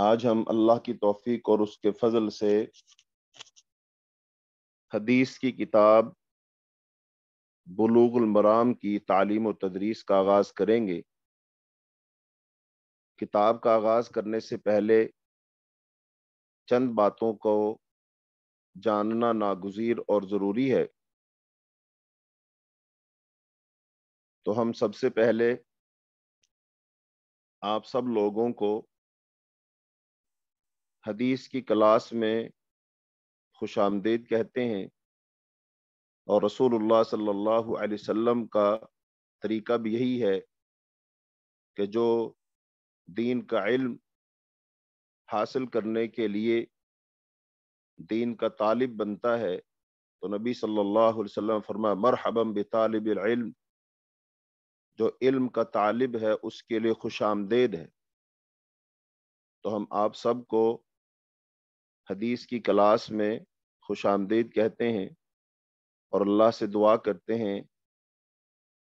आज हम अल्लाह की तौफीक और उसके फजल से हदीस की किताब बुलूगुल मराम की तालीम और तदरीस का आगाज़ करेंगे। किताब का आगाज़ करने से पहले चंद बातों को जानना नागुजीर और ज़रूरी है। तो हम सबसे पहले आप सब लोगों को हदीस की क्लास में खुश आमदेद कहते हैं और रसूलुल्लाह सल्लल्लाहु अलैहि वसल्लम का तरीका भी यही है कि जो दीन का इल्म हासिल करने के लिए दीन का तालिब बनता है तो नबी सल्लल्लाहु अलैहि वसल्लम फरमा मरहबम बितालिब इल्म। जो इल्म का तालिब है, उसके लिए खुश आमदेद है। तो हम आप सबको हदीस की क्लास में खुश आमदीद कहते हैं और अल्लाह से दुआ करते हैं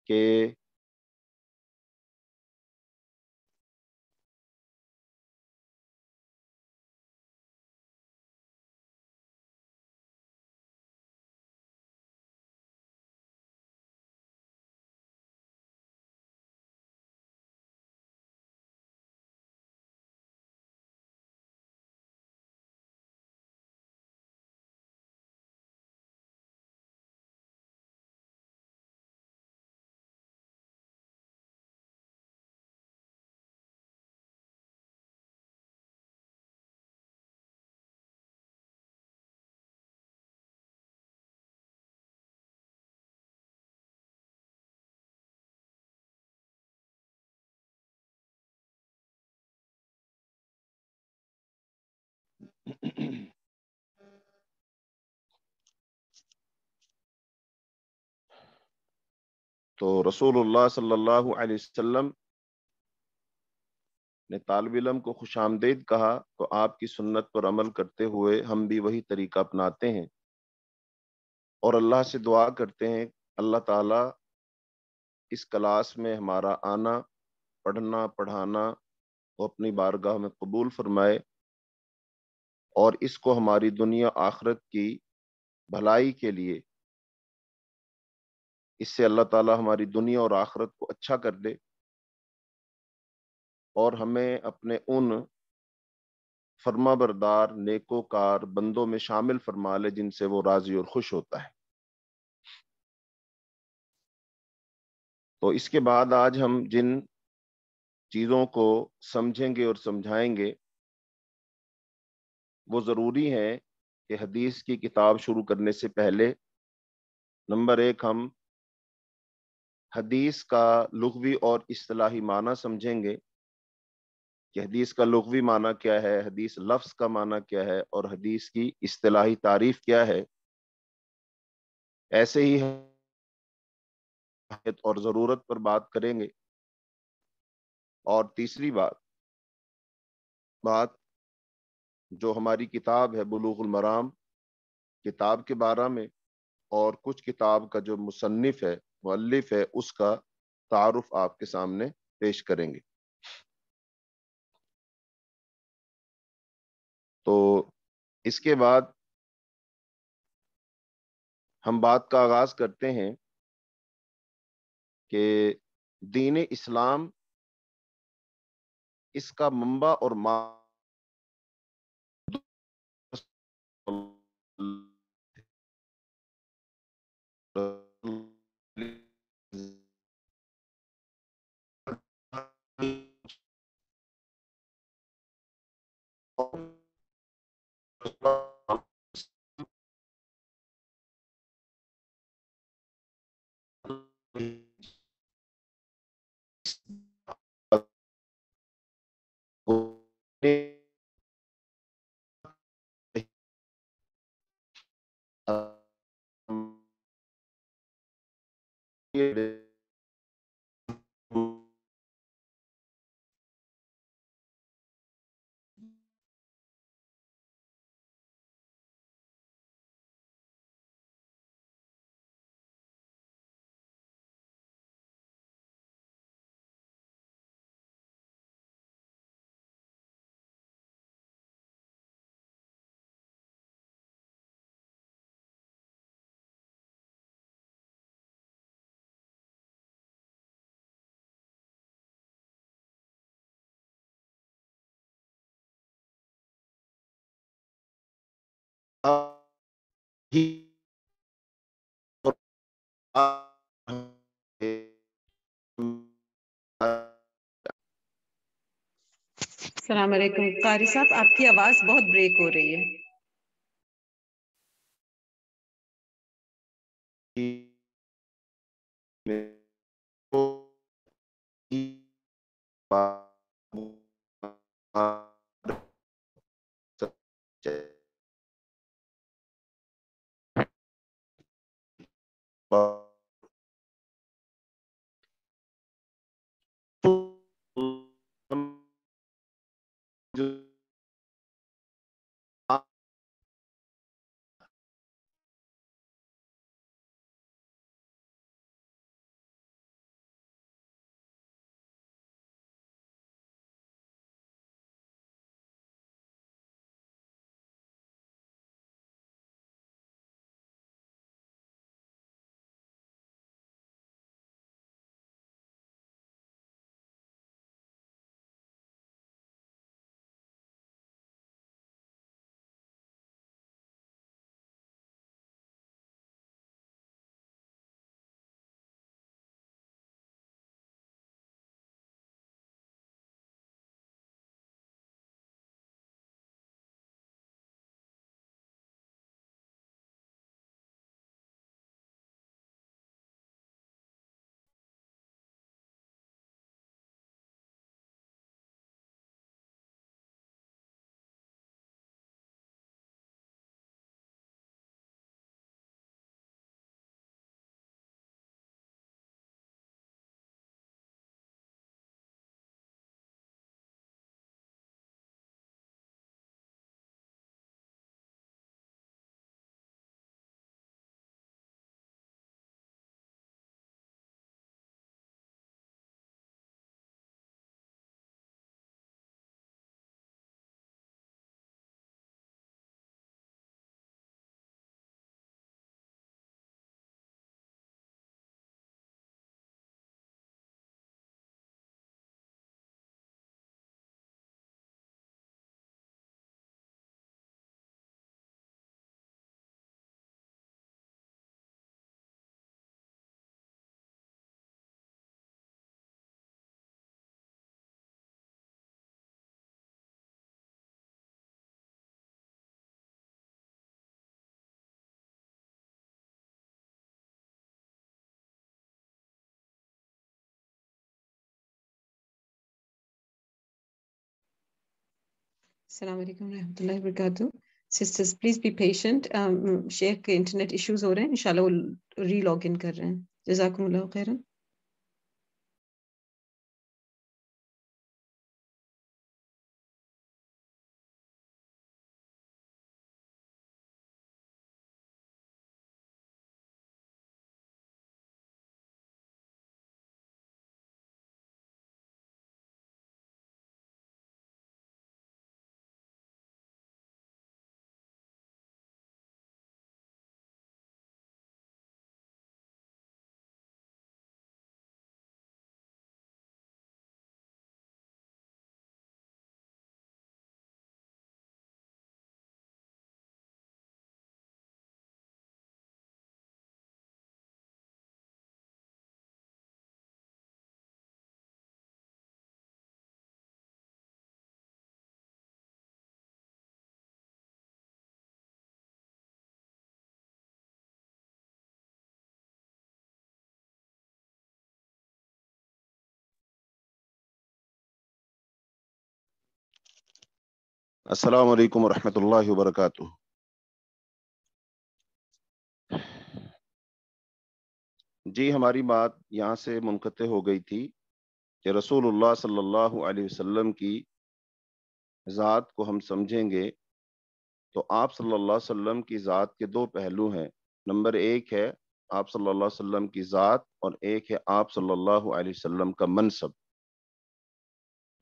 कि तो रसूलुल्लाह सल्लल्लाहु अलैहि वसल्लम ने तालब को खुश आमदेद कहा तो आपकी सुन्नत पर अमल करते हुए हम भी वही तरीका अपनाते हैं। और अल्लाह से दुआ करते हैं, अल्लाह ताला इस क्लास में हमारा आना, पढ़ना, पढ़ाना, वो अपनी बारगाह में कबूल फरमाए और इसको हमारी दुनिया आखरत की भलाई के लिए, इससे अल्लाह ताला हमारी दुनिया और आखरत को अच्छा कर दे और हमें अपने उन फर्मा बरदार नेकोकार बंदों में शामिल फरमा ले जिनसे वो राज़ी और खुश होता है। तो इसके बाद आज हम जिन चीज़ों को समझेंगे और समझाएँगे वो ज़रूरी है कि हदीस की किताब शुरू करने से पहले, नंबर एक, हम हदीस का लुगवी और इस्तलाही माना समझेंगे कि हदीस का लुगवी माना क्या है, हदीस लफ्स का माना क्या है और हदीस की असलाही तारीफ़ क्या है। ऐसे ही और ज़रूरत पर बात करेंगे। और तीसरी बात बात जो हमारी किताब है बुलूगुल मराम, किताब के बारे में, और कुछ किताब का जो मुसन्फ है, मुअल्लिफ है, उसका तारुफ आपके सामने पेश करेंगे। तो इसके बाद हम बात का आगाज़ करते हैं कि दीन इस्लाम इसका मंबा और मा Um... सलामकुम कारी साहब आपकी आवाज़ बहुत ब्रेक हो रही है। Bye. Assalamualaikum warahmatullahi wabarakatuh. Sisters, please be patient. Um, Sheikh के इंटरनेट इश्यूज़ हो रहे हैं इंशाल्लाह वो री लॉग इन कर रहे हैं जजाकुमुल्लाह खैरन अस्सलाम वालेकुम रहमतुल्लाहि व बरकातुहू जी, हमारी बात यहाँ से मुनक़ हो गई थी कि रसूलुल्लाह सल्लल्लाहु अलैहि वसल्लम की ज़ात को हम समझेंगे। तो आप सल्लल्लाहु अलैहि वसल्लम की ज़ात के दो पहलू हैं। नंबर एक है आप सल्लल्लाहु अलैहि वसल्लम की ज़ात और एक है आप सल्लल्लाहु अलैहि वसल्लम का मनसब।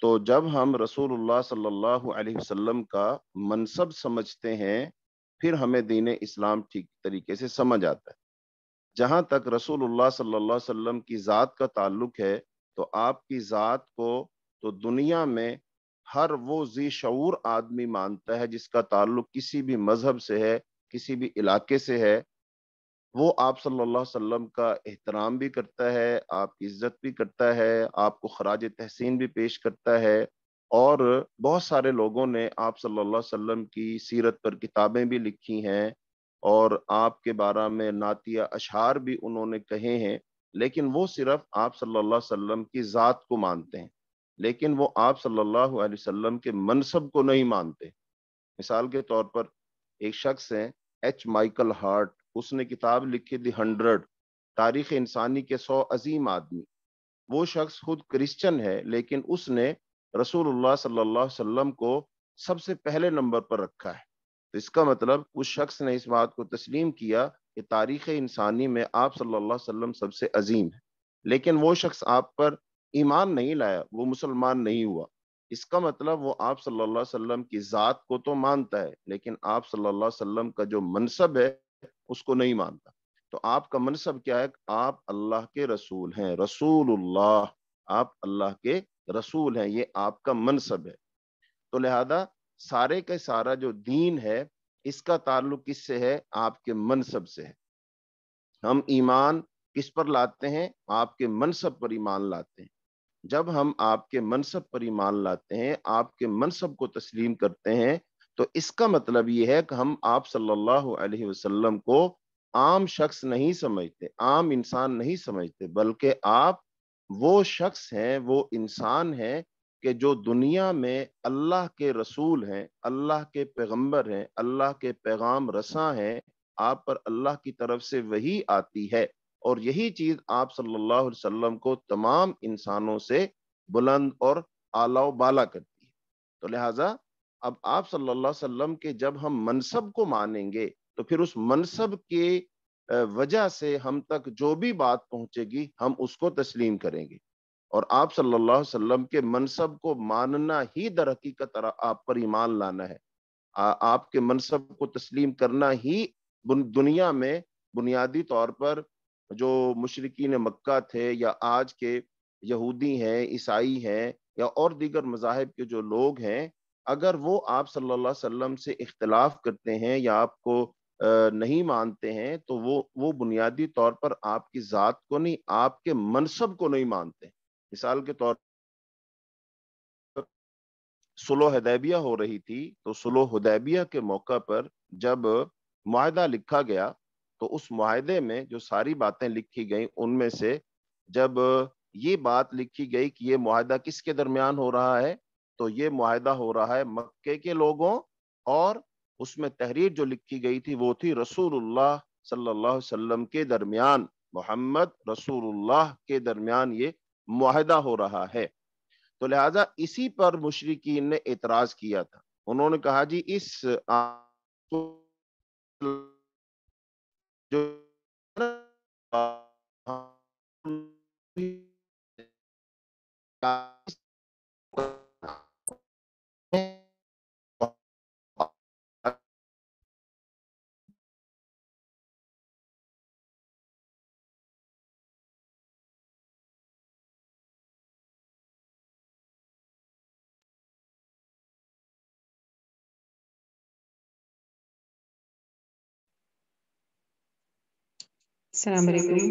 तो जब हम रसूलुल्लाह सल्लल्लाहु अलैहि वसल्लम का मनसब समझते हैं, फिर हमें दीन इस्लाम ठीक तरीके से समझ आता है। जहाँ तक रसूलुल्लाह सल्लल्लाहु अलैहि वसल्लम की ज़ात का ताल्लुक है तो आपकी ज़ात को तो दुनिया में हर वो जी शूर आदमी मानता है जिसका ताल्लुक किसी भी मज़हब से है, किसी भी इलाके से है वो आप सल्लल्लाहु अलैहि वसल्लम का एहतराम भी करता है, आपकी इज़्ज़त भी करता है, आपको खराज तहसीन भी पेश करता है और बहुत सारे लोगों ने आप सल्लल्लाहु अलैहि वसल्लम की सीरत पर किताबें भी लिखी हैं और आपके बारे में नातिया अशार भी उन्होंने कहे हैं, लेकिन वो सिर्फ़ आप सल्लल्लाहु अलैहि वसल्लम की ज़ात को मानते हैं, लेकिन वो आप सल्लल्लाहु अलैहि वसल्लम के मनसब को नहीं मानते। मिसाल के तौर पर एक शख्स है, एच माइकल हार्ट उसने किताब लिखी दी हंड्रेड। तारीख इंसानी के सौ अजीम आदमी। वो शख्स खुद क्रिश्चियन है, लेकिन उसने रसूलुल्लाह सल्लल्लाहु अलैहि वसल्लम को सबसे पहले नंबर पर रखा है। तो इसका मतलब उस शख्स ने इस बात को तस्लीम किया कि तारीख इंसानी में आप सल्लल्लाहु अलैहि वसल्लम सबसे अजीम है। लेकिन वो शख्स आप पर ईमान नहीं लाया, वो मुसलमान नहीं हुआ। इसका मतलब वो आप सल्लल्लाहु अलैहि वसल्लम की ज़ात को तो मानता है, लेकिन आप सल्लल्लाहु अलैहि वसल्लम का जो मनसब है उसको नहीं मानता। तो आपका मनसब क्या है? आप अल्लाह के रसूल हैं, रसूलुल्लाह। आप अल्लाह के रसूल हैं, ये आपका मनसब है। तो लिहाजा सारे का सारा जो दीन है, इसका ताल्लुक किससे है? आपके मनसब से है। हम ईमान किस पर लाते हैं? आपके मनसब पर ईमान लाते हैं। जब हम आपके मनसब पर ईमान लाते हैं, आपके मनसब को तस्लीम करते हैं तो इसका मतलब ये है कि हम आप सल्लल्लाहु अलैहि वसल्लम को आम शख्स नहीं समझते, आम इंसान नहीं समझते, बल्कि आप वो शख्स हैं, वो इंसान हैं कि जो दुनिया में अल्लाह के रसूल हैं, अल्लाह के पैगंबर हैं, अल्लाह के पैगाम रसा हैं, आप पर अल्लाह की तरफ़ से वही आती है। और यही चीज़ आप सल्लल्लाहु अलैहि वसल्लम को तमाम इंसानों से बुलंद और आला बाला करती है। तो लिहाजा अब आप सल्लल्लाहु अलैहि वसल्लम के जब हम मनसब को मानेंगे तो फिर उस मनसब के वजह से हम तक जो भी बात पहुंचेगी हम उसको तस्लीम करेंगे। और आप सल्लल्लाहु अलैहि वसल्लम के मनसब को मानना ही दर हकीकत आप पर ईमान लाना है। आ, आपके मनसब को तस्लीम करना ही दुनिया में बुनियादी तौर पर जो मुशरकिन मक्का थे या आज के यहूदी हैं ईसाई हैं या और दीगर मजाहब के जो लोग हैं अगर वो आप सल्लल्लाहु अलैहि वसल्लम से इख्तलाफ करते हैं या आपको नहीं मानते हैं तो वो वो बुनियादी तौर पर आपकी ज़ात को नहीं, आपके मनसब को नहीं मानते। मिसाल के तौर पर सुलो हदैबिया हो रही थी तो सुलो हदैबिया के मौका पर जब माहदा लिखा गया तो उस माहदे में जो सारी बातें लिखी गई, उनमें से जब ये बात लिखी गई कि ये माहदा किसके दरमियान हो रहा है तो ये माहदा हो रहा है मक्के के लोगों और उसमें तहरीर जो लिखी गई थी वो थी रसूलुल्लाह सल्लल्लाहु अलैहि वसल्लम के दरमियान, मोहम्मद रसूलुल्लाह के दरमियान ये माहदा हो रहा है। तो लिहाजा इसी पर मुशरकिन ने एतराज़ किया था। उन्होंने कहा जी, इस जो Assalamu alaikum.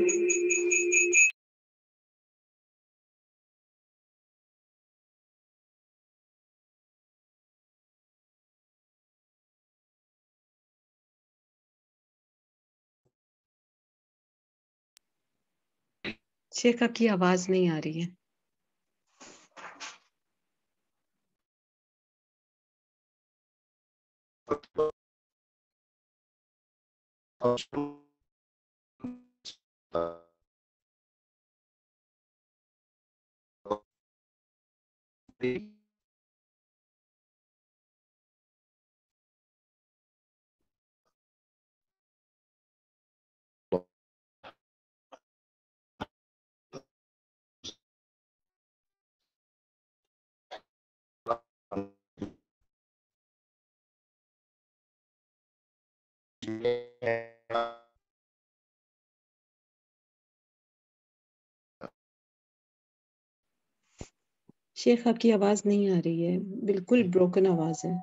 शेख आपकी आवाज़ नहीं आ रही है đi शेख आपकी आवाज़ नहीं आ रही है। बिल्कुल ब्रोकन आवाज़ है।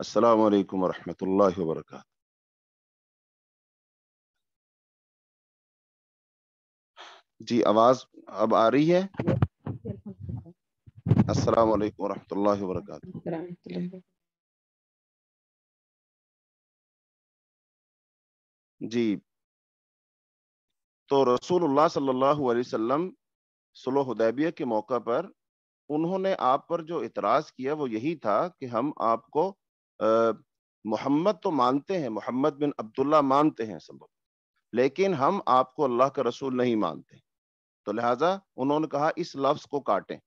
अस्सलाम वालेकुम रहमतुल्लाहि व बरकात जी, आवाज़ अब आ रही है? अस्सलाम वालेकुम रहमतुल्लाहि व बरकात जी। तो रसूलुल्लाह सल्लल्लाहु अलैहि वसल्लम सुलह हुदैबिया के मौका पर उन्होंने आप पर जो इतराज किया वो यही था कि हम आपको मोहम्मद तो मानते हैं, मोहम्मद बिन अब्दुल्ला मानते हैं सब। लेकिन हम आपको अल्लाह का रसूल नहीं मानते। तो लिहाजा उन्होंने कहा, इस लफ्ज को काटें।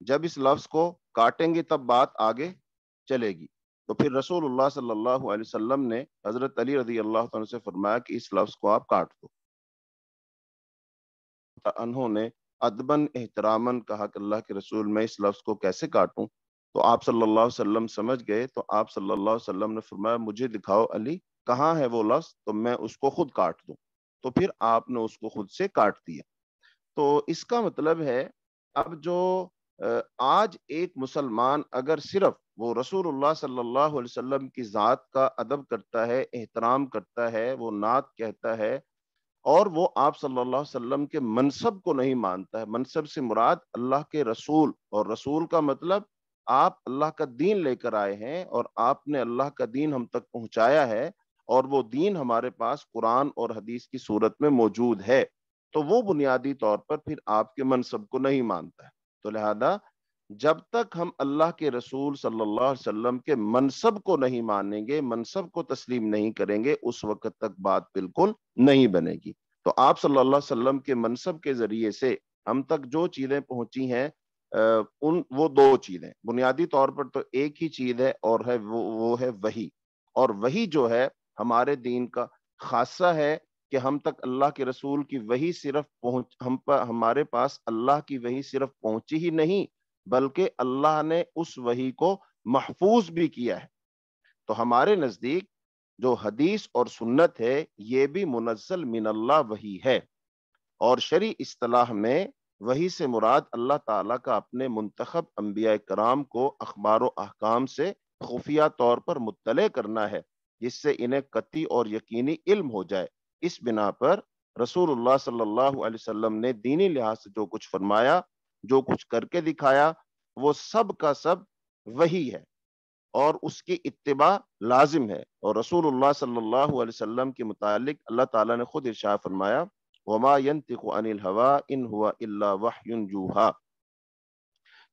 जब इस लफ्ज को काटेंगे, तब बात आगे चलेगी। तो फिर रसूलुल्लाह सल्लल्लाहु अलैहि वसल्लम ने हज़रत अली रज़ी अल्लाह से फरमाया कि इस लफ्ज को आप काट दो। उन्होंने अदबन एहतरामन कहा कि अल्लाह के रसूल, मैं इस लफ्ज को कैसे काटूं? तो आप सल्लल्लाहु अलैहि वसल्लम समझ गए तो आप सल्लल्लाहु अलैहि वसल्लम ने फरमाया, मुझे दिखाओ अली, कहाँ है वो लफ्ज? तो मैं उसको खुद काट दूँ। तो फिर आपने उसको खुद से काट दिया। तो इसका मतलब है, अब जो आज एक मुसलमान अगर सिर्फ़ वो रसूलुल्लाह सल्लल्लाहु अलैहि वसल्लम की ज़ात का अदब करता है, एहतराम करता है, वो नात कहता है, और वो आप सल्लल्लाहु अलैहि वसल्लम के मनसब को नहीं मानता है, मनसब से मुराद अल्लाह के रसूल, और रसूल का मतलब आप अल्लाह का दीन लेकर आए हैं और आपने अल्लाह का दीन हम तक पहुँचाया है और वो दीन हमारे पास कुरान और हदीस की सूरत में मौजूद है तो वो बुनियादी तौर पर फिर आपके मनसब को नहीं मानता है। तो लिहाजा, जब तक हम अल्लाह के रसूल सल्लल्लाहु अलैहि वसल्लम के मनसब को नहीं मानेंगे, मनसब को तस्लीम नहीं करेंगे, उस वक्त तक बात बिल्कुल नहीं बनेगी। तो आप सल्लल्लाहु अलैहि वसल्लम के मनसब के ज़रिए से हम तक जो चीज़ें पहुँची हैं उन, वो दो चीज़ें। बुनियादी तौर पर तो एक ही चीज़ है और है वो वो है वही। और वही जो है, हमारे दीन का खासा है कि हम तक अल्लाह के रसूल की वही सिर्फ़ पहुँच, हम पर हमारे पास अल्लाह की वही सिर्फ़ पहुँची ही नहीं, बल्कि अल्लाह ने उस वही को महफूज भी किया है। तो हमारे नज़दीक जो हदीस और सुन्नत है, ये भी मुनजल मिनल्ला वही है। और शरी इस्तलाह में वही से मुराद अल्लाह ताला का अपने मुंतखब अम्बिया कराम को अखबार अहकाम से खुफिया तौर पर मुतले करना है, जिससे इन्हें कति और यकीनी इल्म हो जाए। इस बिना पर रसूलुल्लाह सल्लल्लाहु अलैहि वसल्लम ने दीनी लिहाज से जो कुछ फरमाया, जो कुछ करके दिखाया, वो सब का सब वही है और उसकी इत्तिबा लाजिम है। और रसूलुल्लाह सल्लल्लाहु अलैहि वसल्लम के मुतालिक अल्लाह ताला ने खुद इरशाद फरमाया अनिल हवा, इन हुआ इल्ला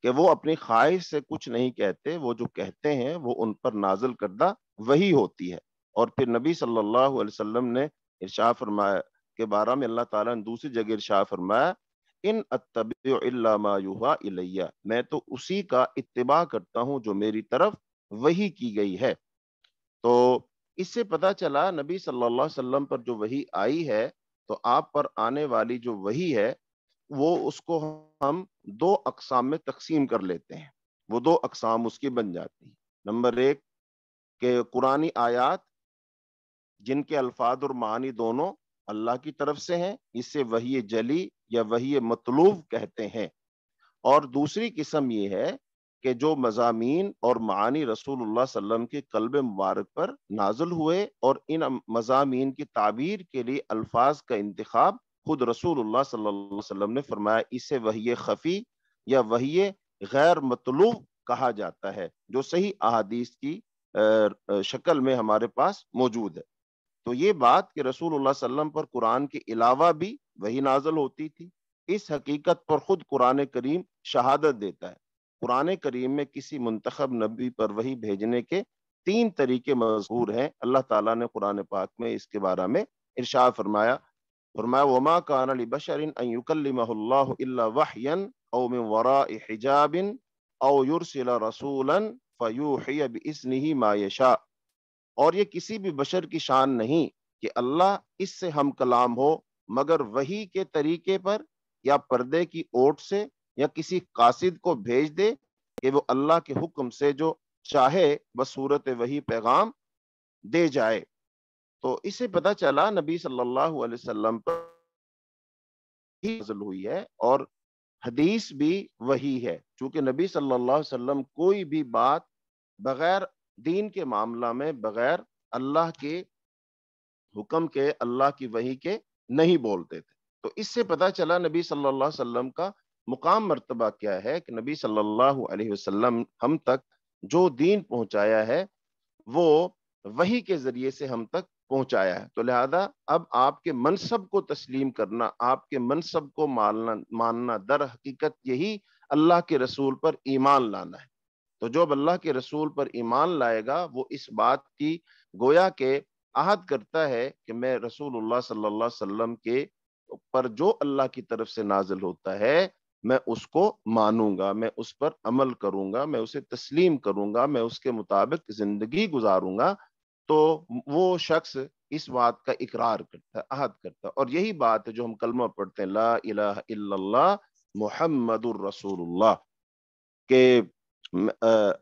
कि वो अपनी ख्वाहिश से कुछ नहीं कहते, वो जो कहते हैं, वो उन पर नाजल करदा वही होती है। और फिर नबी सल्लल्लाहु अलैहि वसल्लम ने इरशाद फरमाया, के बारे में अल्लाह ताला ने दूसरी जगह इरशाद फरमाया, इन अतबा इलैया। मैं तो उसी का इत्तिबा करता हूँ जो मेरी तरफ़ वही की गई है। तो इससे पता चला, नबी सल्लल्लाहु अलैहि वसल्लम पर जो वही आई है तो आप पर आने वाली जो वही है, वो उसको हम दो अकसाम में तकसीम कर लेते हैं। वो दो अकसाम उसकी बन जाती है। नंबर एक, के कुरानी आयात, जिनके अल्फाज और मानी दोनों अल्लाह की तरफ़ से हैं, इसे वही जली या वही मतलूब कहते हैं। और दूसरी किस्म ये है कि जो मजामीन और मानी रसूलुल्लाह सल्लम के कल्ब मुबारक पर नाजल हुए और इन मजामीन की ताबीर के लिए अल्फाज का इंतखब खुद रसूलुल्लाह सल्लल्लाहु अलैहि वसल्लम ने फरमाया, इसे वही खफी या वही गैर मतलूब कहा जाता है, जो सही अहादीस की शक्ल में हमारे पास मौजूद है। तो ये बात कि रसूलुल्लाह सल्लम पर कुरान के अलावा भी वही नाजल होती थी, इस हकीकत पर खुद कुरान करीम शहादत देता है। कुरान करीम में किसी मुंतखब नबी पर वही भेजने के तीन तरीके मशहूर हैं। अल्लाह ताला ने कुरान पाक में इसके बारे में इरशाद फरमाया फरमाया, वमा कान बशरिन अन युकल्लिमहुल्लाहु इल्ला वहयन औ मिन वराइ हिजाबिन युरसिल रसूलन फयूहिय मा यशा। और ये किसी भी बशर की शान नहीं कि अल्लाह इससे हम कलाम हो, मगर वही के तरीके पर या पर्दे की ओट से या किसी कासिद को भेज दे कि वो अल्लाह के हुक्म से जो चाहे बसूरत वही पैगाम दे जाए। तो इससे पता चला, नबी सल्लल्लाहु अलैहि वसल्लम पर हुई है और हदीस भी वही है। क्योंकि नबी सल्लल्लाहु अलैहि वसल्लम कोई भी बात बगैर दीन के मामला में, बगैर अल्लाह के हुक्म के, अल्लाह की वही के नहीं बोलते थे। तो इससे पता चला, नबी सल्लल्लाहु अलैहि वसल्लम का मुकाम मरतबा क्या है कि नबी सल्लल्लाहु अलैहि वसल्लम हम तक जो दीन पहुँचाया है, वो वही के ज़रिए से हम तक पहुँचाया है। तो लिहाजा अब आपके मनसब को तस्लीम करना, आपके मनसब को मानना मानना दर हकीकत यही अल्लाह के रसूल पर ईमान लाना है। तो जो अब अल्लाह के रसूल पर ईमान लाएगा, वो इस बात की गोया के आहद करता है कि मैं अलैहि वसल्लम के पर जो अल्लाह की तरफ़ से नाजिल होता है मैं उसको मानूँगा, मैं उस पर अमल करूँगा, मैं उसे तस्लीम करूँगा, मैं उसके मुताबिक ज़िंदगी गुजारूँगा तो वो शख्स इस बात का इकरार करता है अहद करता। है और यही बात है जो हम कलमा पढ़ते हैं, ला इलाहा मुहम्मदुर रसूलुल्लाह, के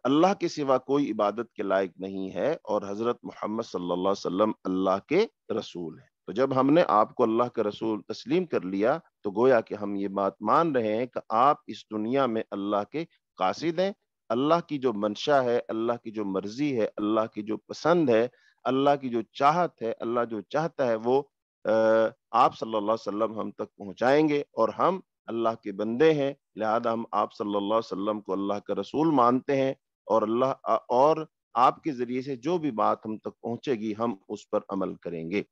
अल्लाह के सिवा कोई इबादत के लायक नहीं है और हज़रत मोहम्मद सल्लल्लाहु अलैहि वसल्लम अल्लाह के रसूल है। तो जब हमने आपको अल्लाह का रसूल तस्लीम कर लिया तो गोया कि हम ये बात मान रहे हैं कि आप इस दुनिया में अल्लाह के कासिद हैं। अल्लाह की जो मंशा है, अल्लाह की जो मर्ज़ी है, अल्लाह की जो पसंद है, अल्लाह की जो चाहत है, अल्लाह जो चाहता है, वो आप सल्लल्लाहु अलैहि वसल्लम हम तक पहुंचाएँगे और हम अल्लाह के बंदे हैं। लिहाजा हम आप सल्लल्लाहु अलैहि वसल्लम को अल्लाह का रसूल मानते हैं और अल्लाह, और आपके ज़रिए से जो भी बात हम तक पहुंचेगी, हम उस पर अमल करेंगे।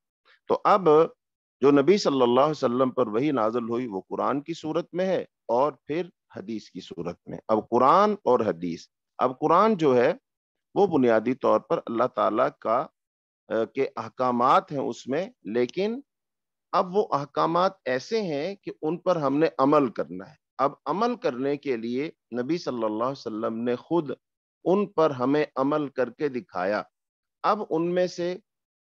तो अब जो नबी सल्लल्लाहु अलैहि वसल्लम पर वही नाजल हुई, वो कुरान की सूरत में है और फिर हदीस की सूरत में। अब कुरान और हदीस। अब कुरान जो है, वो बुनियादी तौर पर अल्लाह ताला का के अहकाम हैं उसमें, लेकिन अब वो अहकाम ऐसे हैं कि उन पर हमने अमल करना है। अब अमल करने के लिए नबी सल्लल्लाहु अलैहि वसल्लम ने खुद उन पर हमें अमल करके दिखाया। अब उनमें से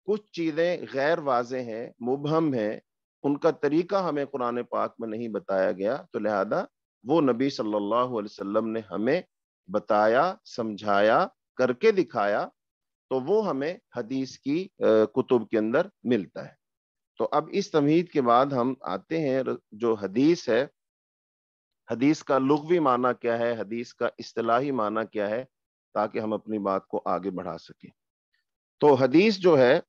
कुछ चीज़ें गैर वाजे हैं, मुबहम हैं, उनका तरीका हमें कुरान पाक में नहीं बताया गया तो लिहाजा वो नबी सल्लल्लाहु अलैहि वसल्लम ने हमें बताया, समझाया, करके दिखाया तो वो हमें हदीस की कुतुब के अंदर मिलता है। तो अब इस तमहीद के बाद हम आते हैं जो हदीस है, हदीस का लुगवी माना क्या है, हदीस का इस्तलाही माना क्या है, ताकि हम अपनी बात को आगे बढ़ा सकें। तो हदीस जो है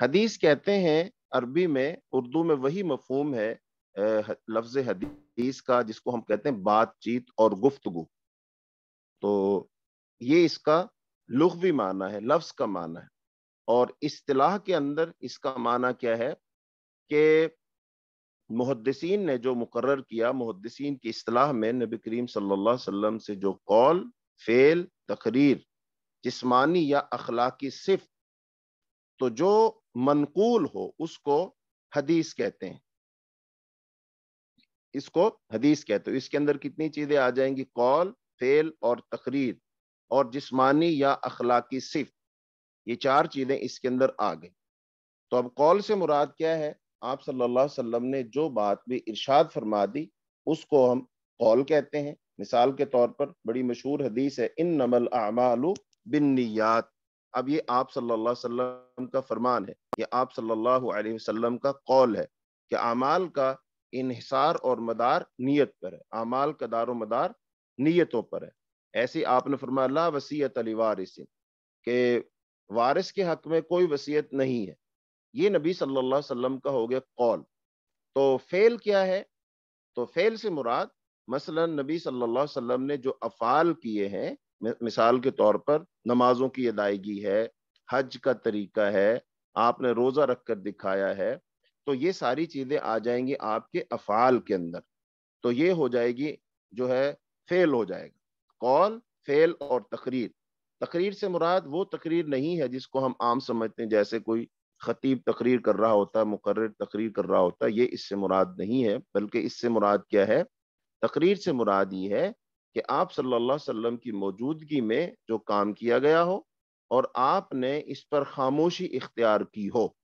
हदीस कहते हैं, अरबी में, उर्दू में वही मफहूम है लफ्ज हदीस का, जिसको हम कहते हैं बातचीत और गुफ्तगु। तो ये इसका लुगवी माना है, लफ्ज का माना है। और इस्तेलाह के अंदर इसका माना क्या है कि मुहदसिन ने जो मुकर किया मुहदसिन की असलाह में नबी करीम वसल्लम से जो कौल, फेल, तकरीर, जिस्मानी या अखलाकी सिफ तो जो मनकूल हो, उसको हदीस कहते हैं। इसको हदीस कहते हो। इसके अंदर कितनी चीज़ें आ जाएँगी? कौल, फेल और तकरीर और जिस्मानी या अखलाकी सिफ। ये चार चीज़ें इसके अंदर आ गई। तो अब कौल से मुराद क्या है? आप सल्लल्लाहु अलैहि वसल्लम ने जो बात भी इरशाद फरमा दी, उसको हम कौल कहते हैं। मिसाल के तौर पर बड़ी मशहूर हदीस है इन नमल अमालु बिन नियात अब ये आप सल्लल्लाहु अलैहि वसल्लम का फरमान है, ये आप सल्लल्लाहु अलैहि वसल्लम का कौल है कि अमाल का इनहिसार और मदार नीयत पर है, अमाल का दारो मदार नीयतों पर है। ऐसे आपने फरमाया वसीयत अली वारिसिन, के वारिस के हक में कोई वसीयत नहीं है। ये नबी सल्लल्लाहु अलैहि वसल्लम का हो गया कौल। तो फेल क्या है? तो फेल से मुराद, मसलन नबी सल्लल्लाहु अलैहि वसल्लम ने जो अफाल किए हैं मिसाल के तौर पर नमाजों की अदायगी है, हज का तरीका है, आपने रोजा रख कर दिखाया है तो ये सारी चीज़ें आ जाएँगी आपके अफाल के अंदर। तो ये हो जाएगी जो है, फेल हो जाएगा। कौल, फेल और तकरीर। तकरीर से मुराद वो तकरीर नहीं है जिसको हम आम समझते हैं, जैसे कोई खतीब तकरीर कर रहा होता है मुकर्र तकरीर कर रहा होता है ये इससे मुराद नहीं है, बल्कि इससे मुराद क्या है? तकरीर से मुराद ये है कि आप सल्लल्लाहु अलैहि वसल्लम की मौजूदगी में जो काम किया गया हो और आपने इस पर खामोशी इख्तियार की हो,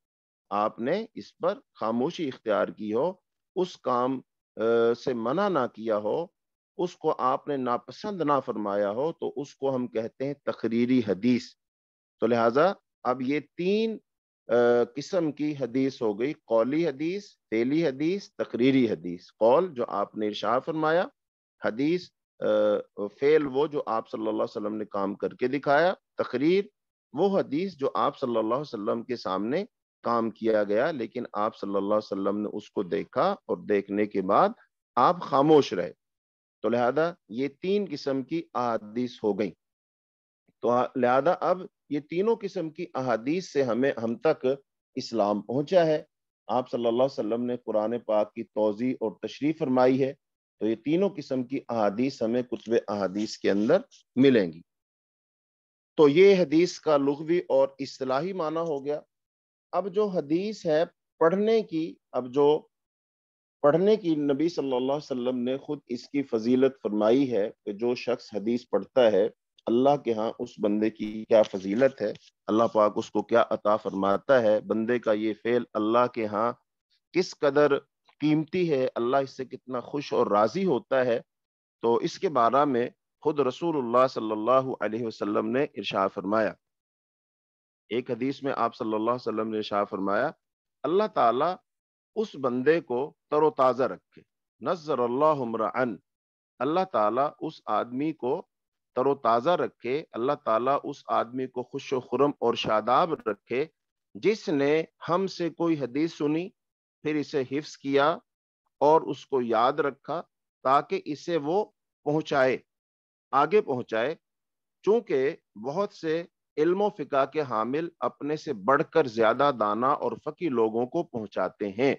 आपने इस पर खामोशी इख्तियार की हो, उस काम से मना ना किया हो, उसको आपने नापसंद ना फरमाया हो तो उसको हम कहते हैं तकरीरी हदीस। तो लिहाजा अब ये तीन किस्म की हदीस हो गई, कौली हदीस फेली हदीस, तकरीरी हदीस। कौल जो आपने इर्शा फरमाया, हदीस फेल वो जो आप सल्लल्लाहु अलैहि वसल्लम ने काम करके दिखाया, तकरीर, वो हदीस जो आप सल्लल्लाहु अलैहि वसल्लम के सामने काम किया गया, लेकिन आप सल्लल्लाहु अलैहि वसल्लम ने उसको देखा और देखने के बाद आप खामोश रहे। तो लिहाजा ये तीन किस्म की अहादीस हो गई। तो लिहाजा अब ये तीनों किस्म की अहादीस से हमें, हम तक इस्लाम पहुँचा है। आप सल्लल्लाहु अलैहि वसल्लम ने कुरान पाक की तोज़ी और तशरी फरमाई है। तो ये तीनों किस्म की अहादीस हमें कुतब अहादीस के अंदर मिलेंगी। तो ये हदीस का लुगवी और असलाही माना हो गया। अब जो हदीस है पढ़ने की, अब जो पढ़ने की नबी सल्लल्लाहु अलैहि वसल्लम ने खुद इसकी फजीलत फरमाई है कि जो शख्स हदीस पढ़ता है, अल्लाह के यहाँ उस बंदे की क्या फजीलत है? अल्लाह पाक उसको क्या अता फरमाता है? बंदे का ये फेल अल्लाह के यहाँ किस कदर कीमती है, अल्लाह इससे कितना खुश और राज़ी होता है। तो इसके बारे में खुद रसूलुल्लाह सल्लल्लाहु अलैहि वसल्लम ने इरशा फरमाया। एक हदीस में आप सल्लल्लाहु अलैहि वसल्लम ने इरशा फरमाया, अल्लाह ताला उस बंदे को तरोताज़ा रखे। नज़र अल्लाह अल्लाह ताला उस आदमी को तरोताज़ा रखे, अल्लाह ताला उस आदमी को खुश खुरम और शादाब रखे, जिसने हमसे कोई हदीस सुनी फिर इसे हिफ्स किया और उसको याद रखा ताकि इसे वो पहुँचाए, आगे पहुँचाए। चूँकि बहुत से इल्म फ़िका के हामिल अपने से बढ़कर ज़्यादा दाना और फ़की लोगों को पहुंचाते हैं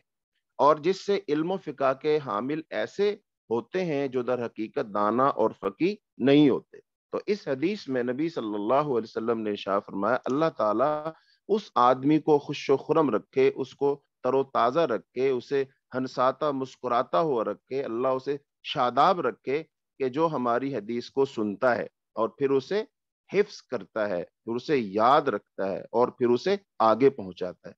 और जिससे इल्म फ़िका के हामिल ऐसे होते हैं जो दर हकीकत दाना और फ़की नहीं होते। तो इस हदीस में नबी सल्लल्लाहु अलैहि वसल्लम ने शाह फरमाया, अल्लाह ताला उस आदमी को खुश खुरम रखे, उसको तरोताज़ा रखे उसे हंसाता, मुस्कुराता हुआ रखे अल्लाह उसे शादाब रखे कि जो हमारी हदीस को सुनता है और फिर उसे हिफ्स करता है, फिर उसे याद रखता है और फिर उसे आगे पहुंचाता है।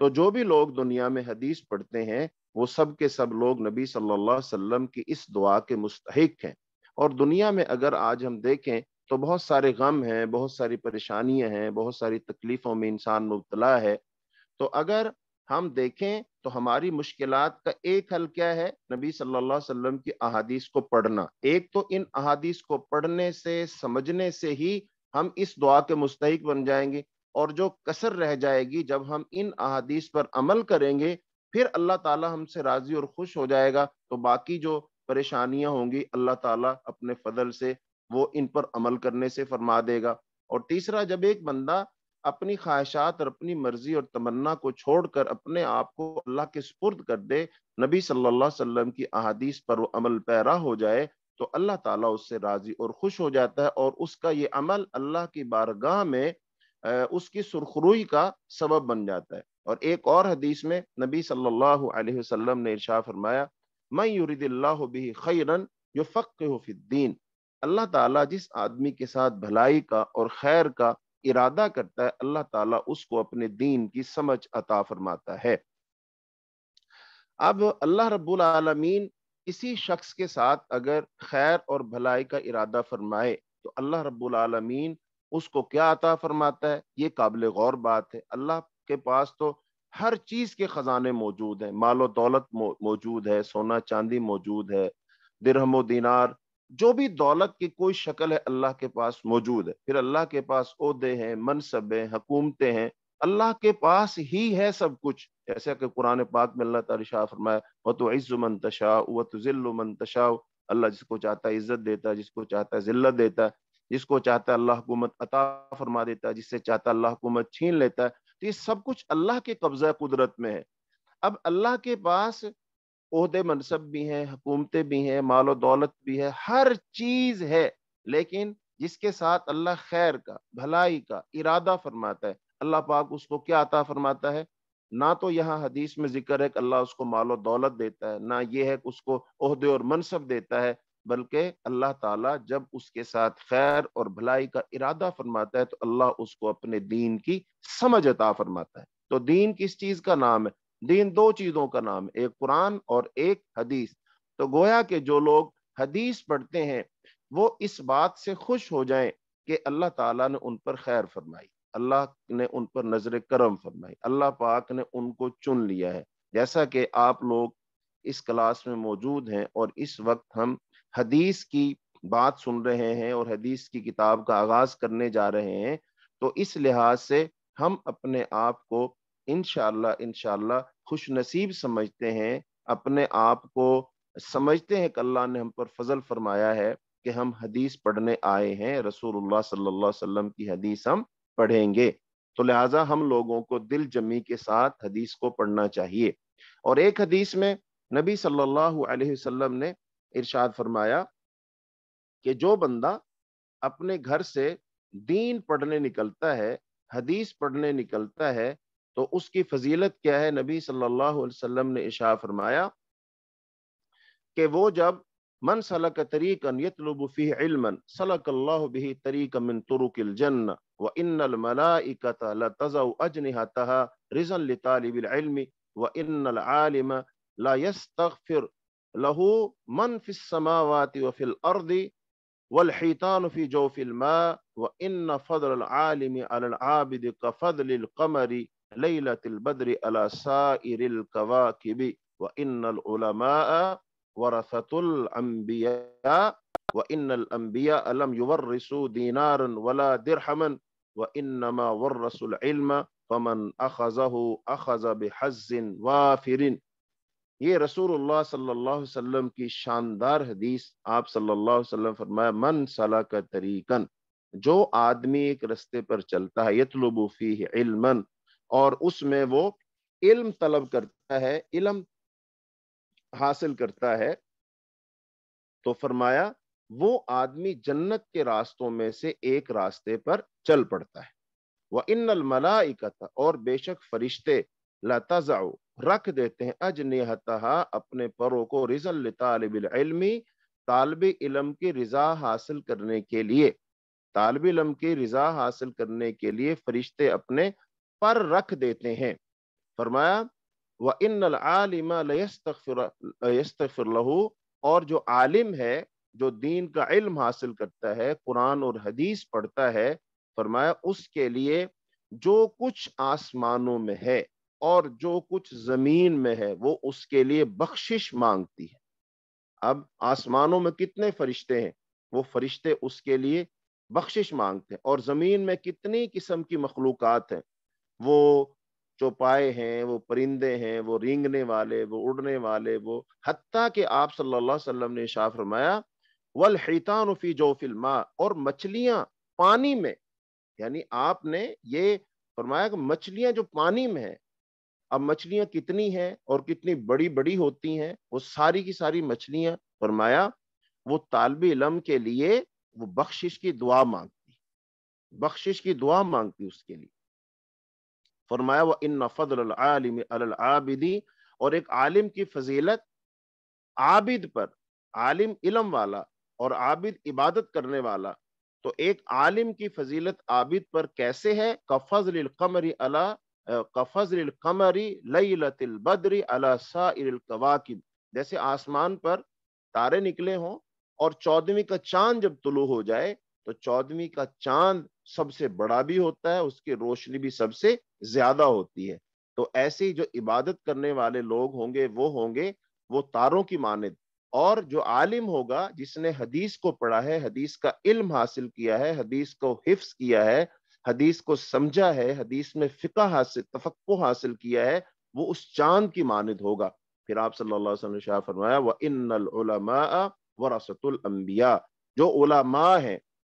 तो जो भी लोग दुनिया में हदीस पढ़ते हैं, वो सब के सब लोग नबी सल्लल्लाहु अलैहि वसल्लम की इस दुआ के मुस्तहिक हैं। और दुनिया में अगर आज हम देखें तो बहुत सारे गम हैं, बहुत सारी परेशानियाँ हैं, बहुत सारी तकलीफ़ों में इंसान मुबतला है। तो अगर हम देखें तो हमारी मुश्किलात का एक हल क्या है? नबी सल्लल्लाहु अलैहि वसल्लम की अहादीस को पढ़ना। एक तो इन अहादीस को पढ़ने से, समझने से ही हम इस दुआ के मुस्तक बन जाएँगे और जो कसर रह जाएगी, जब हम इन अहादीस पर अमल करेंगे, फिर अल्लाह ताला हमसे राज़ी और खुश हो जाएगा। तो बाकी जो परेशानियाँ होंगी, अल्लाह ताला अपने फजल से वो इन पर अमल करने से फरमा देगा। और तीसरा, जब एक बंदा अपनी ख्वाहिशात और अपनी मर्ज़ी और तमन्ना को छोड़कर अपने आप को अल्लाह के स्पुर्द कर दे, नबी सल्लल्लाहु अलैहि वसल्लम की अहादीस पर वो अमल पैरा हो जाए तो अल्लाह ताला उससे राज़ी और खुश हो जाता है और उसका ये अमल अल्लाह की बारगाह में उसकी सुरखरुई का सबब बन जाता है। और एक और हदीस में नबी सल्लल्लाहु अलैहि वसल्लम ने इरशा फरमाया मैं युरिदिल्लाहु बिही खैरन युफक्किहु फिद्दीन। अल्लाह ताला जिस आदमी के साथ भलाई का और खैर का इरादा करता है, अल्लाह ताला उसको अपने दीन की समझ अता फरमाता है। अब अल्लाह रब्बुल आलमीन इसी शख्स के साथ अगर खैर और भलाई का इरादा फरमाए तो अल्लाह रब्बुल आलमीन उसको क्या अता फरमाता है? ये काबिल गौर बात है। अल्लाह के पास तो हर चीज़ के खजाने मौजूद हैं, मालो दौलत मौजूद है, सोना चांदी मौजूद है, दिरहमो दिनार जो भी दौलत की कोई शक्ल है, अल्लाह के पास मौजूद है। फिर अल्लाह के पास ओहदे हैं, मनसब हैं, हुकूमतें हैं। अल्लाह के पास ही है सब कुछ। जैसे कि कुरान पाक में अल्लाह ताला फरमाया व तो इज़्ज़ तशा व तो ज़िल्ल तशा अल्लाह जिसको चाहता है इज़्ज़त देता है, जिसको चाहता है जिल्लत देता है, जिसको चाहता है अल्लाह हुकूमत अता फरमा देता है, जिससे चाहता है अल्लाह हुकूमत छीन लेता है। तो ये सब कुछ अल्लाह के कब्जा कुदरत में है। अब अल्लाह के पास ओहदे मनसब भी हैं, हुकूमतें भी हैं, मालो दौलत भी है, हर चीज़ है, लेकिन जिसके साथ अल्लाह खैर का, भलाई का इरादा फरमाता है, अल्लाह पाक उसको क्या अता फरमाता है? ना तो यहाँ हदीस में ज़िक्र है कि अल्लाह उसको मालो दौलत देता है, ना ये है कि उसको ओहदे और मनसब देता है, बल्कि अल्लाह ताला जब उसके साथ खैर और भलाई का इरादा फरमाता है तो अल्लाह उसको अपने दीन की समझ अता फरमाता है। तो दीन किस चीज़ का नाम है? दीन दो चीज़ों का नाम, एक कुरान और एक हदीस। तो गोया के जो लोग हदीस पढ़ते हैं, वो इस बात से खुश हो जाएँ कि अल्लाह ताला ने उन पर खैर फरमाई, अल्लाह ने उन पर नज़र करम फरमाई, अल्लाह पाक ने उनको चुन लिया है। जैसा कि आप लोग इस क्लास में मौजूद हैं और इस वक्त हम हदीस की बात सुन रहे हैं और हदीस की किताब का आगाज़ करने जा रहे हैं तो इस लिहाज से हम अपने आप को इनशाला इनशाला खुश नसीब समझते हैं, अपने आप को समझते हैं कि अल्लाह ने हम पर फजल फरमाया है कि हम हदीस पढ़ने आए हैं, रसूलुल्लाह सल्लल्लाहु अलैहि वसल्लम की हदीस हम पढ़ेंगे। तो लिहाजा हम लोगों को दिल जमी के साथ हदीस को पढ़ना चाहिए। और एक हदीस में नबी सल्लल्लाहु अलैहि वसल्लम ने इरशाद फरमाया कि जो बंदा अपने घर से दीन पढ़ने निकलता है, हदीस पढ़ने निकलता है तो उसकी फजीलत क्या है? नबी सल्लल्लाहु अलैहि वसल्लम ने इशा फरमाया कि वो जब मन सलक तरीकन यतलबफ़ी सलक अल्लाह बिही तरीक मिन तुरुकिल व इन्नल रिज़न लितालिबिल व इन्नल आलिम लहू मन फिस समावाति व फिल अर्दि वलहीतान फ़ी जौफिल मा, व इन फदल आलिम लैलतिल बद्र अला साइरिल कवाकिबि व इन्नल उलमा वरसतुल अंबिया व इन्नल अंबिया अलम युवर्रिसु दीनारन वला दिरहमन व इन्नमा वर्रसुल इल्म फमन अखजहु ये रसूलुल्लाह सल्लल्लाहु अलैहि वसल्लम की शानदार हदीस आप सल्लल्लाहु अलैहि वसल्लम फरमाया, मन सला का तरीकन जो आदमी एक रस्ते पर चलता है, यतलबू फ़ी इल्मन और उसमें वो इल्म तलब करता है, इल्म हासिल करता है। तो फरमाया, वो आदमी जन्नत के रास्तों में से एक रास्ते पर चल पड़ता है। वह इन मलाइकत, और बेशक फरिश्ते लताजाओ रख देते हैं। अजनहतहा अपने परों को रिजल तालब तालब इलम की रजा हासिल करने के लिए। तालब इलम की रजा हासिल करने के लिए फरिश्ते अपने पर रख देते हैं। फरमाया, व इन आलिमा लहू, और जो आलिम है, जो दीन का इल्म हासिल करता है, कुरान और हदीस पढ़ता है, फरमाया, उसके लिए जो कुछ आसमानों में है और जो कुछ ज़मीन में है, वो उसके लिए बख्शिश मांगती है। अब आसमानों में कितने फरिश्ते हैं? वो फरिश्ते उसके लिए बख्शिश मांगते हैं। और ज़मीन में कितनी किस्म की मखलूक़ात हैं? वो चौपाए हैं, वो परिंदे हैं, वो रेंगने वाले, वो उड़ने वाले, वो हत्या के आप सल्लल्लाहु अलैहि वसल्लम ने शाह फरमाया, वल हैतान फ़ी जोफिल मा और मछलियाँ पानी में, यानी आपने ये फरमाया कि मछलियाँ जो पानी में है, अब मछलियाँ कितनी हैं और कितनी बड़ी बड़ी होती हैं, वो सारी की सारी मछलियाँ, फरमाया, वो तालब इलम के लिए वो बख्शिश की दुआ मांगती, बख्शिश की दुआ मांगती उसके लिए। फरमाया, वह इन फजल आबिदी, और एक आलिम की फजीलत आबिद पर, आलिम इलम वाला और आबिद इबादत करने वाला। तो एक आलिम की फजीलत आबिद पर कैसे है? कफजल कमरी अला कफजल कमरी लतिल बदरी अला कवाकिब। जैसे आसमान पर तारे निकले हों और चौदहवीं का चाँद जब तुलु हो जाए तो चौदहवीं का चाँद सबसे बड़ा भी होता है, उसकी रोशनी भी सबसे ज़्यादा होती है। तो ऐसे ही जो इबादत करने वाले लोग होंगे, वो होंगे, वो तारों की मानद। और जो आलिम होगा, जिसने हदीस को पढ़ा है, हदीस का इल्म हासिल किया है, हदीस को हिफ्स किया है, हदीस को समझा है, हदीस में फ़िका हासिल तफक्को हासिल किया है, वो उस चाँद की मानद होगा। फिर आप सल्लल्लाहु अलैहि वसल्लम शाह फरमाया व अंबिया। जो उलमा हैं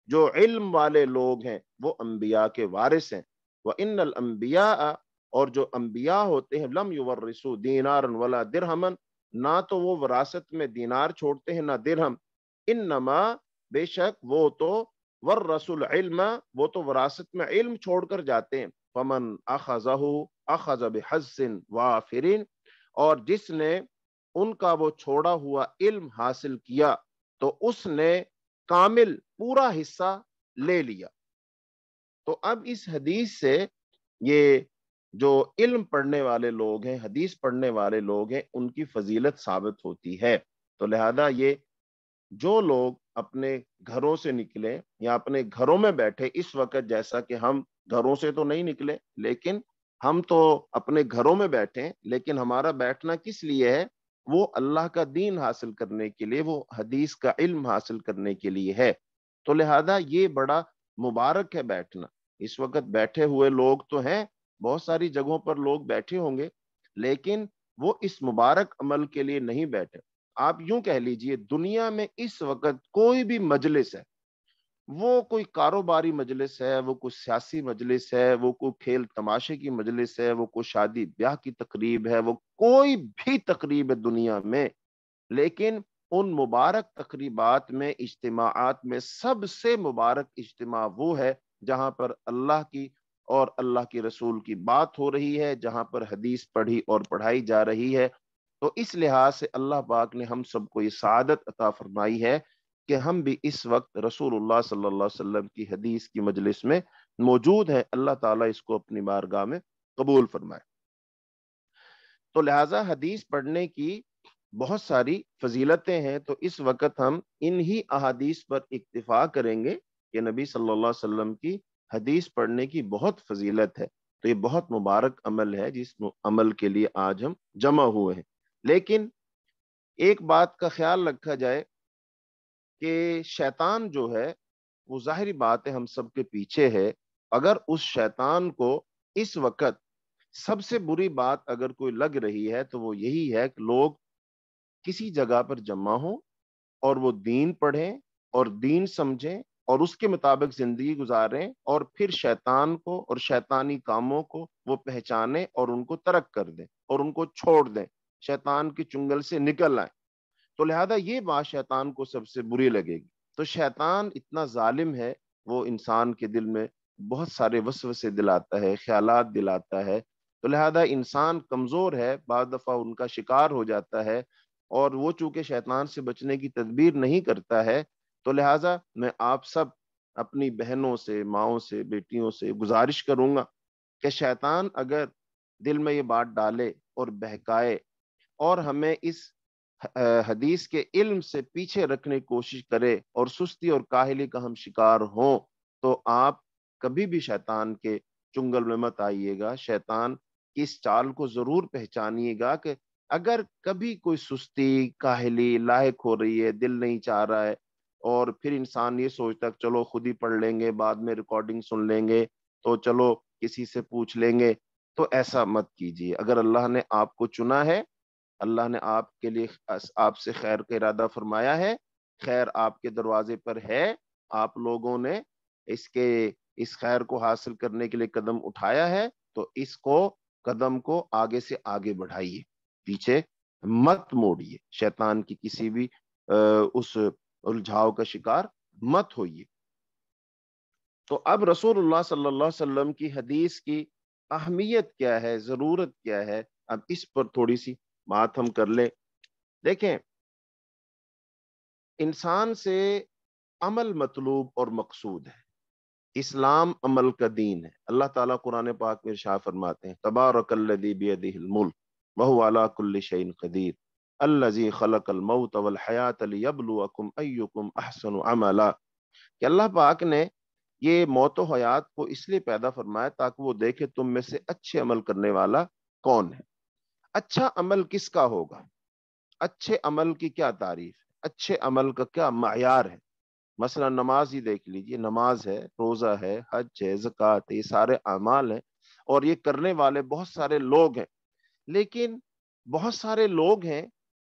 जो इल्म वाले लोग हैं, वो अम्बिया के वारिस हैं। व इन्नल अंबिया और जो अम्बिया होते हैं, लम युवर्रिसु दीनार वला दिरहमन, ना तो वो वरासत में दीनार छोड़ते हैं, ना दिरहम। इन नमा बेशक वो तो वर रसुल इल्म, वो तो वरासत में इल्म छोड़कर जाते हैं। फमन अखजहु अखजब हसन वाफिरिन, और जिसने उनका वो छोड़ा हुआ इल्म हासिल किया तो उसने कामिल पूरा हिस्सा ले लिया। तो अब इस हदीस से ये जो इल्म पढ़ने वाले लोग हैं, हदीस पढ़ने वाले लोग हैं, उनकी फजीलत साबित होती है। तो लिहाजा ये जो लोग अपने घरों से निकले या अपने घरों में बैठे, इस वक्त जैसा कि हम घरों से तो नहीं निकले, लेकिन हम तो अपने घरों में बैठे लेकिन हमारा बैठना किस लिए है? वो अल्लाह का दीन हासिल करने के लिए, वो हदीस का इल्म हासिल करने के लिए है। तो लिहाजा ये बड़ा मुबारक है बैठना। इस वक्त बैठे हुए लोग तो हैं, बहुत सारी जगहों पर लोग बैठे होंगे, लेकिन वो इस मुबारक अमल के लिए नहीं बैठे। आप यूँ कह लीजिए, दुनिया में इस वक्त कोई भी मजलिस है वो कोई कारोबारी मजलिस है, वो कोई सियासी मजलिस है, वो कोई खेल तमाशे की मजलिस है, वो कोई शादी ब्याह की तकरीब है, वो कोई भी तकरीब है दुनिया में, लेकिन उन मुबारक तकरीबात में इज्तमात में सबसे मुबारक इज्तम वो है, जहाँ पर अल्लाह की और अल्लाह के रसूल की बात हो रही है, जहाँ पर हदीस पढ़ी और पढ़ाई जा रही है। तो इस लिहाज से अल्लाह पाक ने हम सबको ये सादत अता फरमाई है कि हम भी इस वक्त रसूलुल्लाह सल्लल्लाहु अलैहि वसल्लम की हदीस की मजलिस में मौजूद हैं। अल्लाह ताला इसको अपनी बारगाह में कबूल फरमाए। तो लिहाजा हदीस पढ़ने की बहुत सारी फजीलतें हैं तो इस वक्त हम इन ही अहादीस पर इक्तफा करेंगे कि नबी वसल्लम की हदीस पढ़ने की बहुत फजीलत है। तो ये बहुत मुबारक अमल है, जिस अमल के लिए आज हम जमा हुए हैं। लेकिन एक बात का ख्याल रखा जाए कि शैतान जो है, वो ज़ाहिर बात है हम सब के पीछे है। अगर उस शैतान को इस वक्त सबसे बुरी बात अगर कोई लग रही है तो वो यही है कि लोग किसी जगह पर जमा हो और वो दीन पढ़ें और दीन समझें और उसके मुताबिक ज़िंदगी गुजारें और फिर शैतान को और शैतानी कामों को वो पहचाने और उनको तरक कर दें और उनको छोड़ दें। शैतान के चुंगल से निकल आए। तो लिहाजा ये बात शैतान को सबसे बुरी लगेगी। तो शैतान इतना जालिम है, वो इंसान के दिल में बहुत सारे वसवसे दिलाता है ख्याल दिलाता है। तो लिहाजा इंसान कमज़ोर है, बाद दफ़ा उनका शिकार हो जाता है और वो चूँकि शैतान से बचने की तदबीर नहीं करता है तो लिहाजा मैं आप सब अपनी बहनों से, माओ से, बेटियों से गुजारिश करूँगा कि शैतान अगर दिल में ये बात डाले और बहकाए और हमें इस हदीस के इल्म से पीछे रखने की कोशिश करे और सुस्ती और काहली का हम शिकार हों तो आप कभी भी शैतान के चुंगल में मत आइएगा। शैतान की इस चाल को ज़रूर पहचानिएगा कि अगर कभी कोई सुस्ती, काहली लायक हो रही है, दिल नहीं चाह रहा है और फिर इंसान ये सोचता चलो खुद ही पढ़ लेंगे, बाद में रिकॉर्डिंग सुन लेंगे तो चलो किसी से पूछ लेंगे तो ऐसा मत कीजिए। अगर अल्लाह ने आपको चुना है अल्लाह ने आपके लिए आपसे खैर का इरादा फरमाया है। खैर आपके दरवाजे पर है। आप लोगों ने इसके, इस खैर को हासिल करने के लिए कदम उठाया है। तो इसको, कदम को आगे से आगे बढ़ाइए। पीछे मत मोड़िए। शैतान की किसी भी उस उलझाव का शिकार मत होइए। तो अब रसूलुल्लाह सल्लल्लाहु अलैहि वसल्लम की हदीस की अहमियत क्या है? ज़रूरत क्या है? अब इस पर थोड़ी सी बात हम कर ले। देखें, इंसान से अमल मतलूब और मकसूद है। इस्लाम अमल का दीन है। अल्लाह ताला कुरान पाक में शाह फरमाते हैं तबारकल्लदी बियदिहिल वहु अला कुल्ली शैइन कदीर। अल्लजी अय्युकुम अहसनु अमला। कि अल्लाह पाक ने ये मौत हयात को इसलिए पैदा फरमाया ताकि वो देखे तुम में से अच्छे अमल करने वाला कौन है। अच्छा अमल किसका होगा? अच्छे अमल की क्या तारीफ़? अच्छे अमल का क्या मैार है? मसला नमाज़ ही देख लीजिए, नमाज़ है, रोजा है, हज है, जक़ात ये सारे अमाल हैं और ये करने वाले बहुत सारे लोग हैं। लेकिन बहुत सारे लोग हैं,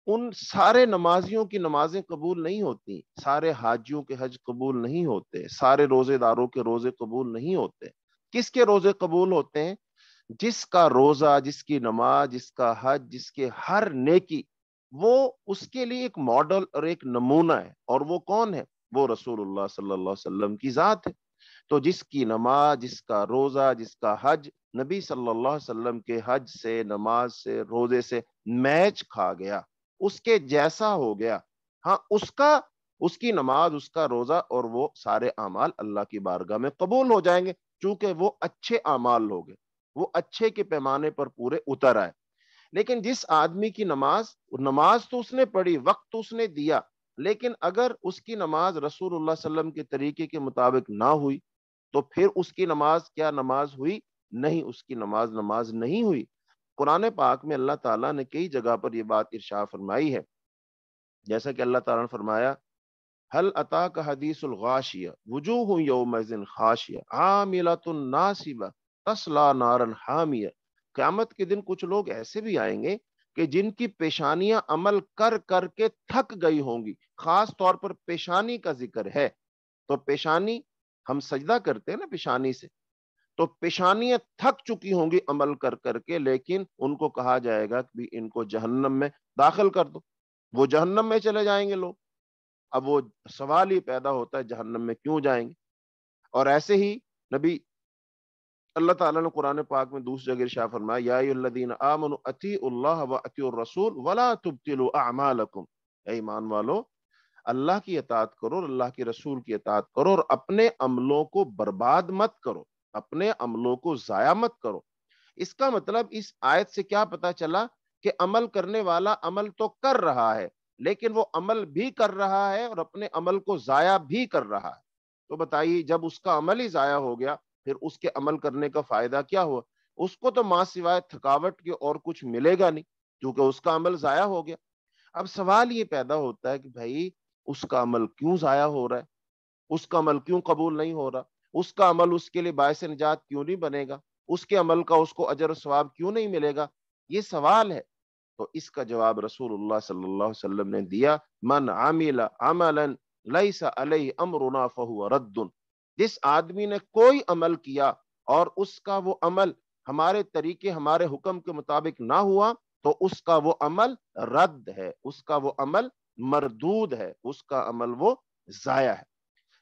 उन सारे नमाजियों की नमाजें कबूल नहीं होती। सारे हाजियों के हज कबूल नहीं होते, सारे रोजेदारों के रोज़े कबूल नहीं होते। किसके रोज़े कबूल होते हैं? जिसका रोजा, जिसकी नमाज़, जिसका हज, जिसके हर नेकी, वो उसके लिए एक मॉडल और एक नमूना है। और वो कौन है? वो रसूलुल्लाह सल्लल्लाहु अलैहि वसल्लम की जात है। तो जिसकी नमाज़, जिसका रोजा, जिसका हज, नबी सल्लल्लाहु अलैहि वसल्लम के हज से, नमाज़ से, रोज़े से मैच खा गया। उसके जैसा हो गया। हाँ उसका, उसकी नमाज़, उसका रोजा और वो सारे अमाल अल्लाह की बारगाह में कबूल हो जाएँगे, चूँकि वो अच्छे अमाल हो गए। वो अच्छे के पैमाने पर पूरे उतर आए। लेकिन जिस आदमी की नमाज़ नमाज़ तो उसने पढ़ी, वक्त तो उसने दिया, लेकिन अगर उसकी नमाज़ रसूलुल्लाह सल्लम के तरीके के मुताबिक ना हुई तो फिर उसकी नमाज़ क्या नमाज़ हुई? नहीं, उसकी नमाज़ नमाज़ नहीं हुई। कुरान पाक में अल्लाह ताला ने कई जगह पर यह बात इर्शा फरमाई है। जैसा कि अल्लाह ताला ने फरमाया, हल अता का हदीसुल गाशिया, वजूह यौमजिन खाशिया, आमिलतुन नासिबा तसला नारन हामिया। क़यामत के दिन कुछ लोग ऐसे भी आएँगे कि जिनकी पेशानियाँ अमल कर करके थक गई होंगी, खास तौर पर पेशानी का ज़िक्र है। तो पेशानी, हम सजदा करते हैं ना पेशानी से। तो पेशानियाँ थक चुकी होंगी अमल कर करके, लेकिन उनको कहा जाएगा कि इनको जहन्नम में दाखिल कर दो। वो जहन्नम में चले जाएँगे लोग। अब वो सवाल ही पैदा होता है, जहन्नम में क्यों जाएँगे? और ऐसे ही नबी अल्लाह ताला ने कुरान पाक में दूसरी जगह शाह फरमाया यादीन आमन अती व अती रसूल, वला तुबतिलु अमालकुम। ईमान वालो, अल्लाह की अतात करो और अल्लाह के रसूल की अतात करो और अपने अमलों को बर्बाद मत करो, अपने अमलों को जाया मत करो। इसका मतलब इस आयत से क्या पता चला कि अमल करने वाला अमल तो कर रहा है, लेकिन वो अमल भी कर रहा है और अपने अमल को जाया भी कर रहा है। तो बताइए, जब उसका अमल ही जाया हो गया फिर उसके अमल करने का फ़ायदा क्या हुआ? उसको तो माँ सिवाय थकावट के और कुछ मिलेगा नहीं, क्योंकि उसका अमल जाया हो गया। अब सवाल ये पैदा होता है कि भाई, उसका अमल क्यों जाया हो रहा है? उसका अमल क्यों कबूल नहीं हो रहा? उसका अमल उसके लिए बायस निजात क्यों नहीं बनेगा? उसके अमल का उसको अजर स्वाब क्यों नहीं मिलेगा? ये सवाल है। तो इसका जवाब अलैहि वसल्लम ने दिया, मन आमिला अमलन लैसा अलैहि अमरुना फहुव रद्दुन। जिस आदमी ने कोई अमल किया और उसका वो अमल हमारे तरीके, हमारे हुक्म के मुताबिक ना हुआ तो उसका वो अमल रद्द है, उसका वो अमल मरदूद है, उसका अमल वो जाया है।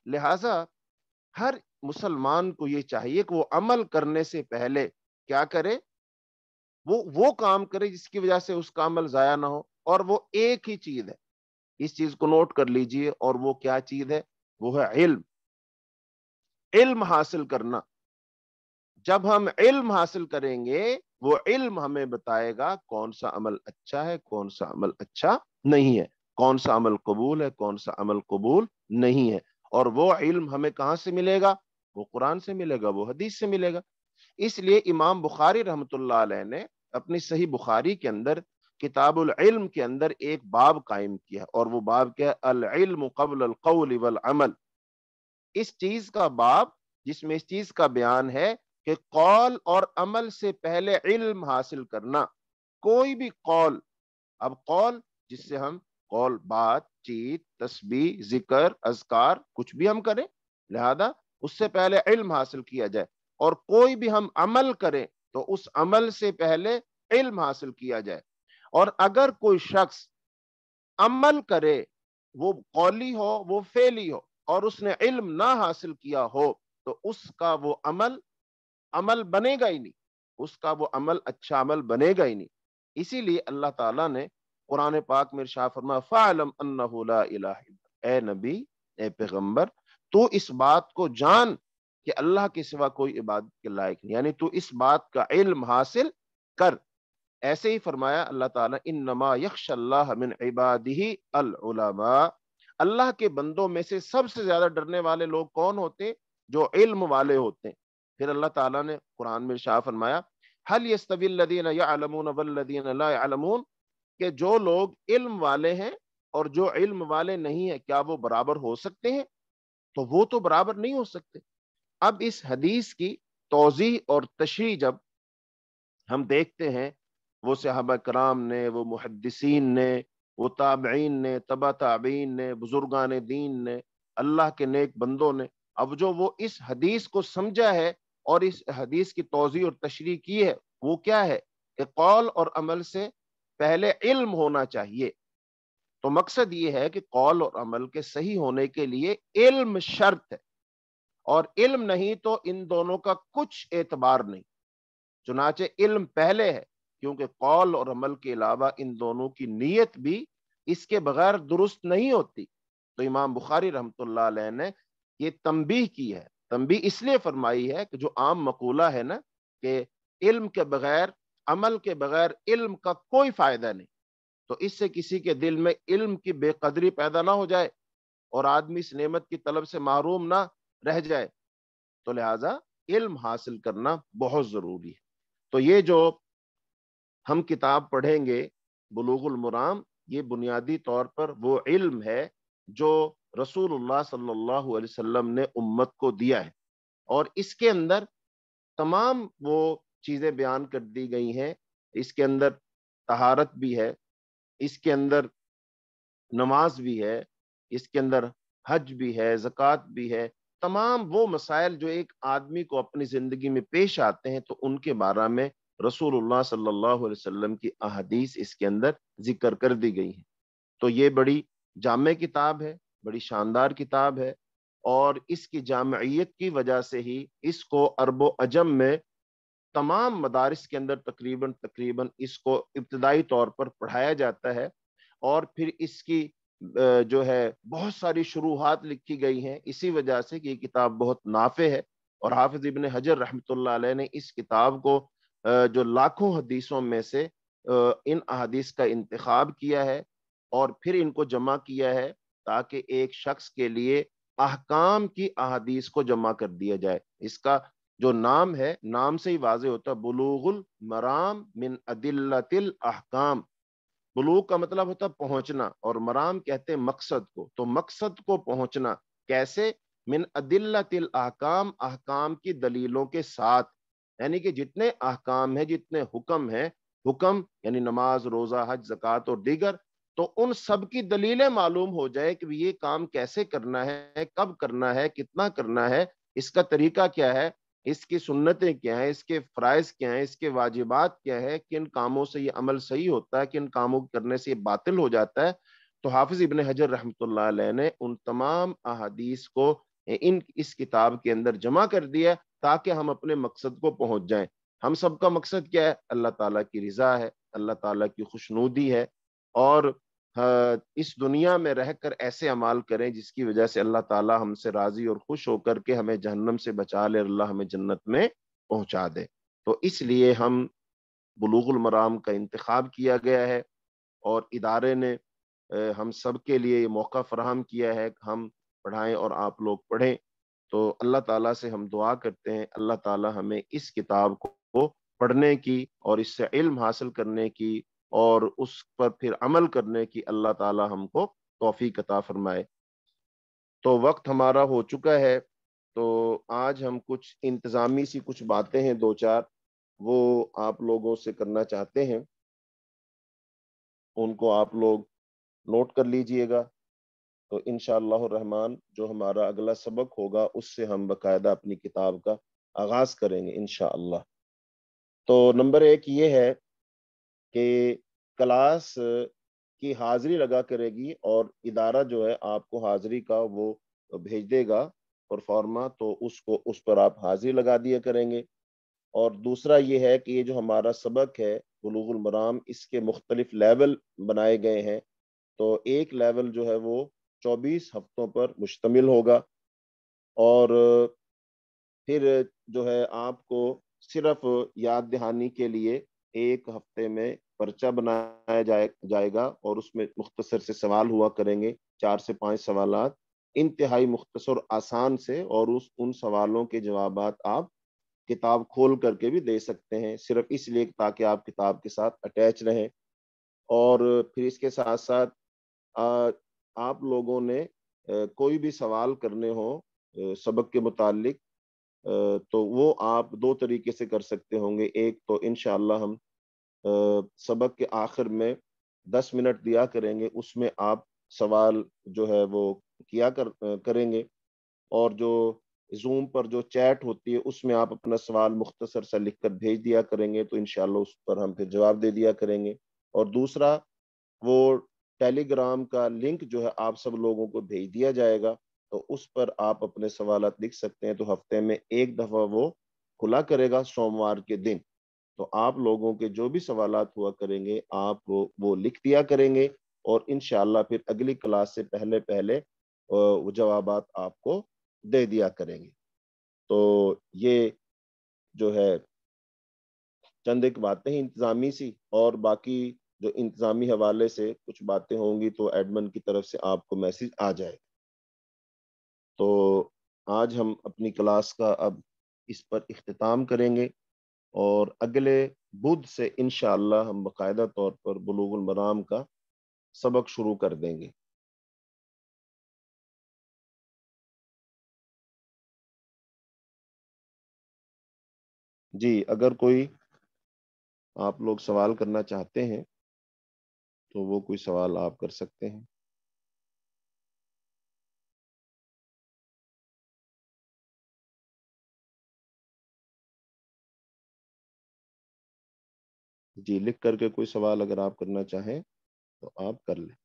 लिहाजा हर मुसलमान को ये चाहिए कि वो अमल करने से पहले क्या करे? वो वो काम करे जिसकी वजह से उसका अमल जाया ना हो, और वो एक ही चीज़ है। इस चीज़ को नोट कर लीजिए और वो क्या चीज़ है? वो है इल्म। इल्म हासिल करना। जब हम इल्म हासिल करेंगे, वो इल्म हमें बताएगा कौन सा अमल अच्छा है, कौन सा अमल अच्छा नहीं है। कौन सा अमल कबूल है, कौन सा अमल कबूल नहीं है। और वो इल्म हमें कहाँ से मिलेगा? वो कुरान से मिलेगा, वो हदीस से मिलेगा। इसलिए इमाम बुखारी अलैह ने अपनी सही बुखारी के अंदर, किताबुल इल्म के अंदर एक बाब कायम किया और वो बाब क्या है? अल इल्म कबल अल कौल अमल। इस चीज़ का बाब, जिसमें इस चीज़ का बयान है कि कौल और अमल से पहले इल्म हासिल करना। कोई भी कौल, अब कौल, जिससे हम कौल, बात, चीत तस्बी ज़िक्र, अजकार, कुछ भी हम करें, लिहाजा उससे पहले इल्म हासिल किया जाए। और कोई भी हम अमल करें तो उस अमल से पहले इल्म हासिल किया जाए। और अगर कोई शख्स अमल करे, वो कौली हो, वो फेली हो और उसने इल्म ना हासिल किया हो तो उसका वो अमल अमल बनेगा ही नहीं। उसका वो अमल अच्छा अमल बनेगा ही नहीं। इसीलिए अल्लाह ताला ने कुरान पाक में शाह फरमा ए नबी, ए पैगंबर, तू इस बात को जान कि अल्लाह के सिवा कोई इबादत के लायक नहीं। यानी तू इस बात का इल्म हासिल कर। ऐसे ही फरमाया अल्लाह ताला इन नमा यक्षल्लाह मिन इबादिही अल अल्लाह के बंदों में से सबसे ज़्यादा डरने वाले लोग कौन होते? हैं जो इल्म वाले होते। हैं फिर अल्लाह ताला ने कुरान में शाह फरमाया, हल ला यअलमून? कि जो लोग इल्म वाले हैं और जो इल्म वाले नहीं है, क्या वो बराबर हो सकते हैं? तो वो तो बराबर नहीं हो सकते। अब इस हदीस की तोजी और तशरी जब हम देखते हैं, वो सहाबा कराम ने, वो मुहदसिन ने वो ताबीन ने, तबा ताबीन ने, बुजुर्गान दीन ने, अल्लाह के नेक बंदों ने, अब जो वो इस हदीस को समझा है और इस हदीस की तोजी और तशरी की है, वो क्या है? कि कौल और अमल से पहले इल्म होना चाहिए। तो मकसद ये है कि कौल और अमल के सही होने के लिए इल्म शर्त है। और इल्म नहीं तो इन दोनों का कुछ एतबार नहीं। चुनाचे इल्म पहले है क्योंकि कौल और अमल के अलावा इन दोनों की नीयत भी इसके बगैर दुरुस्त नहीं होती। तो इमाम बुखारी रहमतुल्लाह ने ये तंबी की है। तंबी इसलिए फरमाई है कि जो आम मकूला है ना, कि इल्म के बगैर, अमल के बगैर इल्म का कोई फ़ायदा नहीं। तो इससे किसी के दिल में इल्म की बेकदरी पैदा ना हो जाए और आदमी इस नेमत की तलब से महरूम ना रह जाए। तो लिहाजा इल्म हासिल करना बहुत ज़रूरी है। तो ये जो हम किताब पढ़ेंगे, बुलूगुल मुराम, ये बुनियादी तौर पर वो इल्म है जो रसूलुल्लाह सल्लल्लाहु अलैहि वसल्लम ने उम्मत को दिया है। और इसके अंदर तमाम वो चीज़ें बयान कर दी गई हैं। इसके अंदर तहारत भी है, इसके अंदर नमाज़ भी है, इसके अंदर हज भी है, जक़ात भी है। तमाम वो मसाइल जो एक आदमी को अपनी ज़िंदगी में पेश आते हैं तो उनके बारे में रसूलुल्लाह सल्लल्लाहु अलैहि वसल्लम की अहदीस इसके अंदर ज़िक्र कर दी गई है। तो ये बड़ी जाम किताब है, बड़ी शानदार किताब है और इसकी जामियत की वजह से ही इसको अरबो अजम में तमाम मदारस के अंदर तकरीबन तकरीबन इसको इब्तदाई तौर पर पढ़ाया जाता है और फिर इसकी जो है, बहुत सारी शुरुआत लिखी गई हैं। इसी वजह से कि ये किताब बहुत नाफे है और हाफिज इबन हजर रहमत ने इस किताब को जो लाखों हदीसों में से इन अहदीस का इंतखब किया है और फिर इनको जमा किया है ताकि एक शख्स के लिए अहकाम की अहदीस को जमा कर दिया जाए। इसका जो नाम है, नाम से ही वाजे होता है, बुलूगुल मराम मिन अदिल्लतिल अहकाम। बुलूग का मतलब होता है पहुँचना और मराम कहते हैं मकसद को। तो मकसद को पहुँचना कैसे? मिन अदिल्लतिल अहकाम अहकाम की दलीलों के साथ। यानी कि जितने अहकाम है, जितने हुक्म है, हुक्म यानी नमाज़, रोजा, हज, जक़ात और दीगर तो उन सब की दलीलें मालूम हो जाए कि ये काम कैसे करना है, कब करना है, कितना करना है, इसका तरीका क्या है, इसकी सुन्नतें क्या है, इसके फ़राइज क्या है, इसके वाजिबात क्या है, किन कामों से ये अमल सही होता है, किन कामों करने से ये बातिल हो जाता है तो हाफिज इबन हजर रहमत ने उन तमाम अहादीस को इन इस किताब के अंदर जमा कर दिया ताकि हम अपने मकसद को पहुँच जाएँ। हम सबका मकसद क्या है? अल्लाह ताला की रज़ा है, अल्लाह ताला की खुशनूदी है और इस दुनिया में रहकर ऐसे अमाल करें जिसकी वजह से अल्लाह ताला हमसे राज़ी और खुश होकर के हमें जहन्नम से बचा ले अल्लाह हमें जन्नत में पहुँचा दे। तो इसलिए हम बुलूगुल मराम का इंतखब किया गया है और इदारे ने हम सब के लिए ये मौका फराहम किया है। हम पढ़ाएँ और आप लोग पढ़ें। तो अल्लाह ताला से हम दुआ करते हैं। अल्लाह ताला हमें इस किताब को पढ़ने की और इससे इल्म हासिल करने की और उस पर फिर अमल करने की अल्लाह ताला हमको तोफ़ी कता फरमाए। तो वक्त हमारा हो चुका है। तो आज हम कुछ इंतज़ामी सी कुछ बातें हैं दो चार, वो आप लोगों से करना चाहते हैं। उनको आप लोग नोट कर लीजिएगा। तो इन रहमान, जो हमारा अगला सबक होगा, उससे हम बकायदा अपनी किताब का आगाज़ करेंगे इन तो नंबर एक ये है कि क्लास की हाजिरी लगा करेगी और इदारा जो है आपको हाजिरी का वो भेज देगा परफॉर्मा तो उसको, उस पर आप हाजिरी लगा दिया करेंगे। और दूसरा ये है कि ये जो हमारा सबक है, बलूगुल मराम, इसके मुख्तलिफ़ लेवल बनाए गए हैं। तो एक लेवल जो है वो 24 हफ्तों पर मुश्तमिल होगा। और, फिर जो है आपको सिर्फ़ याद दहानी के लिए एक हफ़्ते में पर्चा बनाया जाए, जाएगा और उसमें मुख्तसर से सवाल हुआ करेंगे, चार से पाँच सवाल इंतहाई मुख्तसर आसान से और उस, उन सवालों के जवाब आप किताब खोल करके भी दे सकते हैं। सिर्फ़ इसलिए ताकि आप किताब के साथ अटैच रहें। और फिर इसके साथ साथ आप लोगों ने कोई भी सवाल करने हो सबक के मुतालिक तो वो आप दो तरीके से कर सकते होंगे। एक तो इनशाला हम सबक के आखिर में दस मिनट दिया करेंगे, उसमें आप सवाल जो है वो किया कर करेंगे और जो जूम पर जो चैट होती है, उसमें आप अपना सवाल मुख्तसर सा लिख कर भेज दिया करेंगे तो इनशाला उस पर हम फिर जवाब दे दिया करेंगे। और दूसरा, वो टेलीग्राम का लिंक जो है आप सब लोगों को भेज दिया जाएगा तो उस पर आप अपने सवाल लिख सकते हैं। तो हफ़्ते में एक दफ़ा वो खुला करेगा सोमवार के दिन। तो आप लोगों के जो भी सवाल हुआ करेंगे आप वो, वो लिख दिया करेंगे और इन फिर अगली क्लास से पहले पहले जवाब आपको दे दिया करेंगे। तो ये जो है चंद एक बातें इंतज़ामी सी और बाकी जो इंतज़ामी हवाले से कुछ बातें होंगी तो एडमन की तरफ़ से आपको मैसेज आ जाएगा। तो आज हम अपनी क्लास का अब इस पर अख्ताम करेंगे और अगले बुध से इन हम बाकायदा तौर पर बलूगुल मराम का सबक शुरू कर देंगे। जी, अगर कोई आप लोग सवाल करना चाहते हैं तो वो कोई सवाल आप कर सकते हैं। जी, लिख करके कोई सवाल अगर आप करना चाहें तो आप कर लें।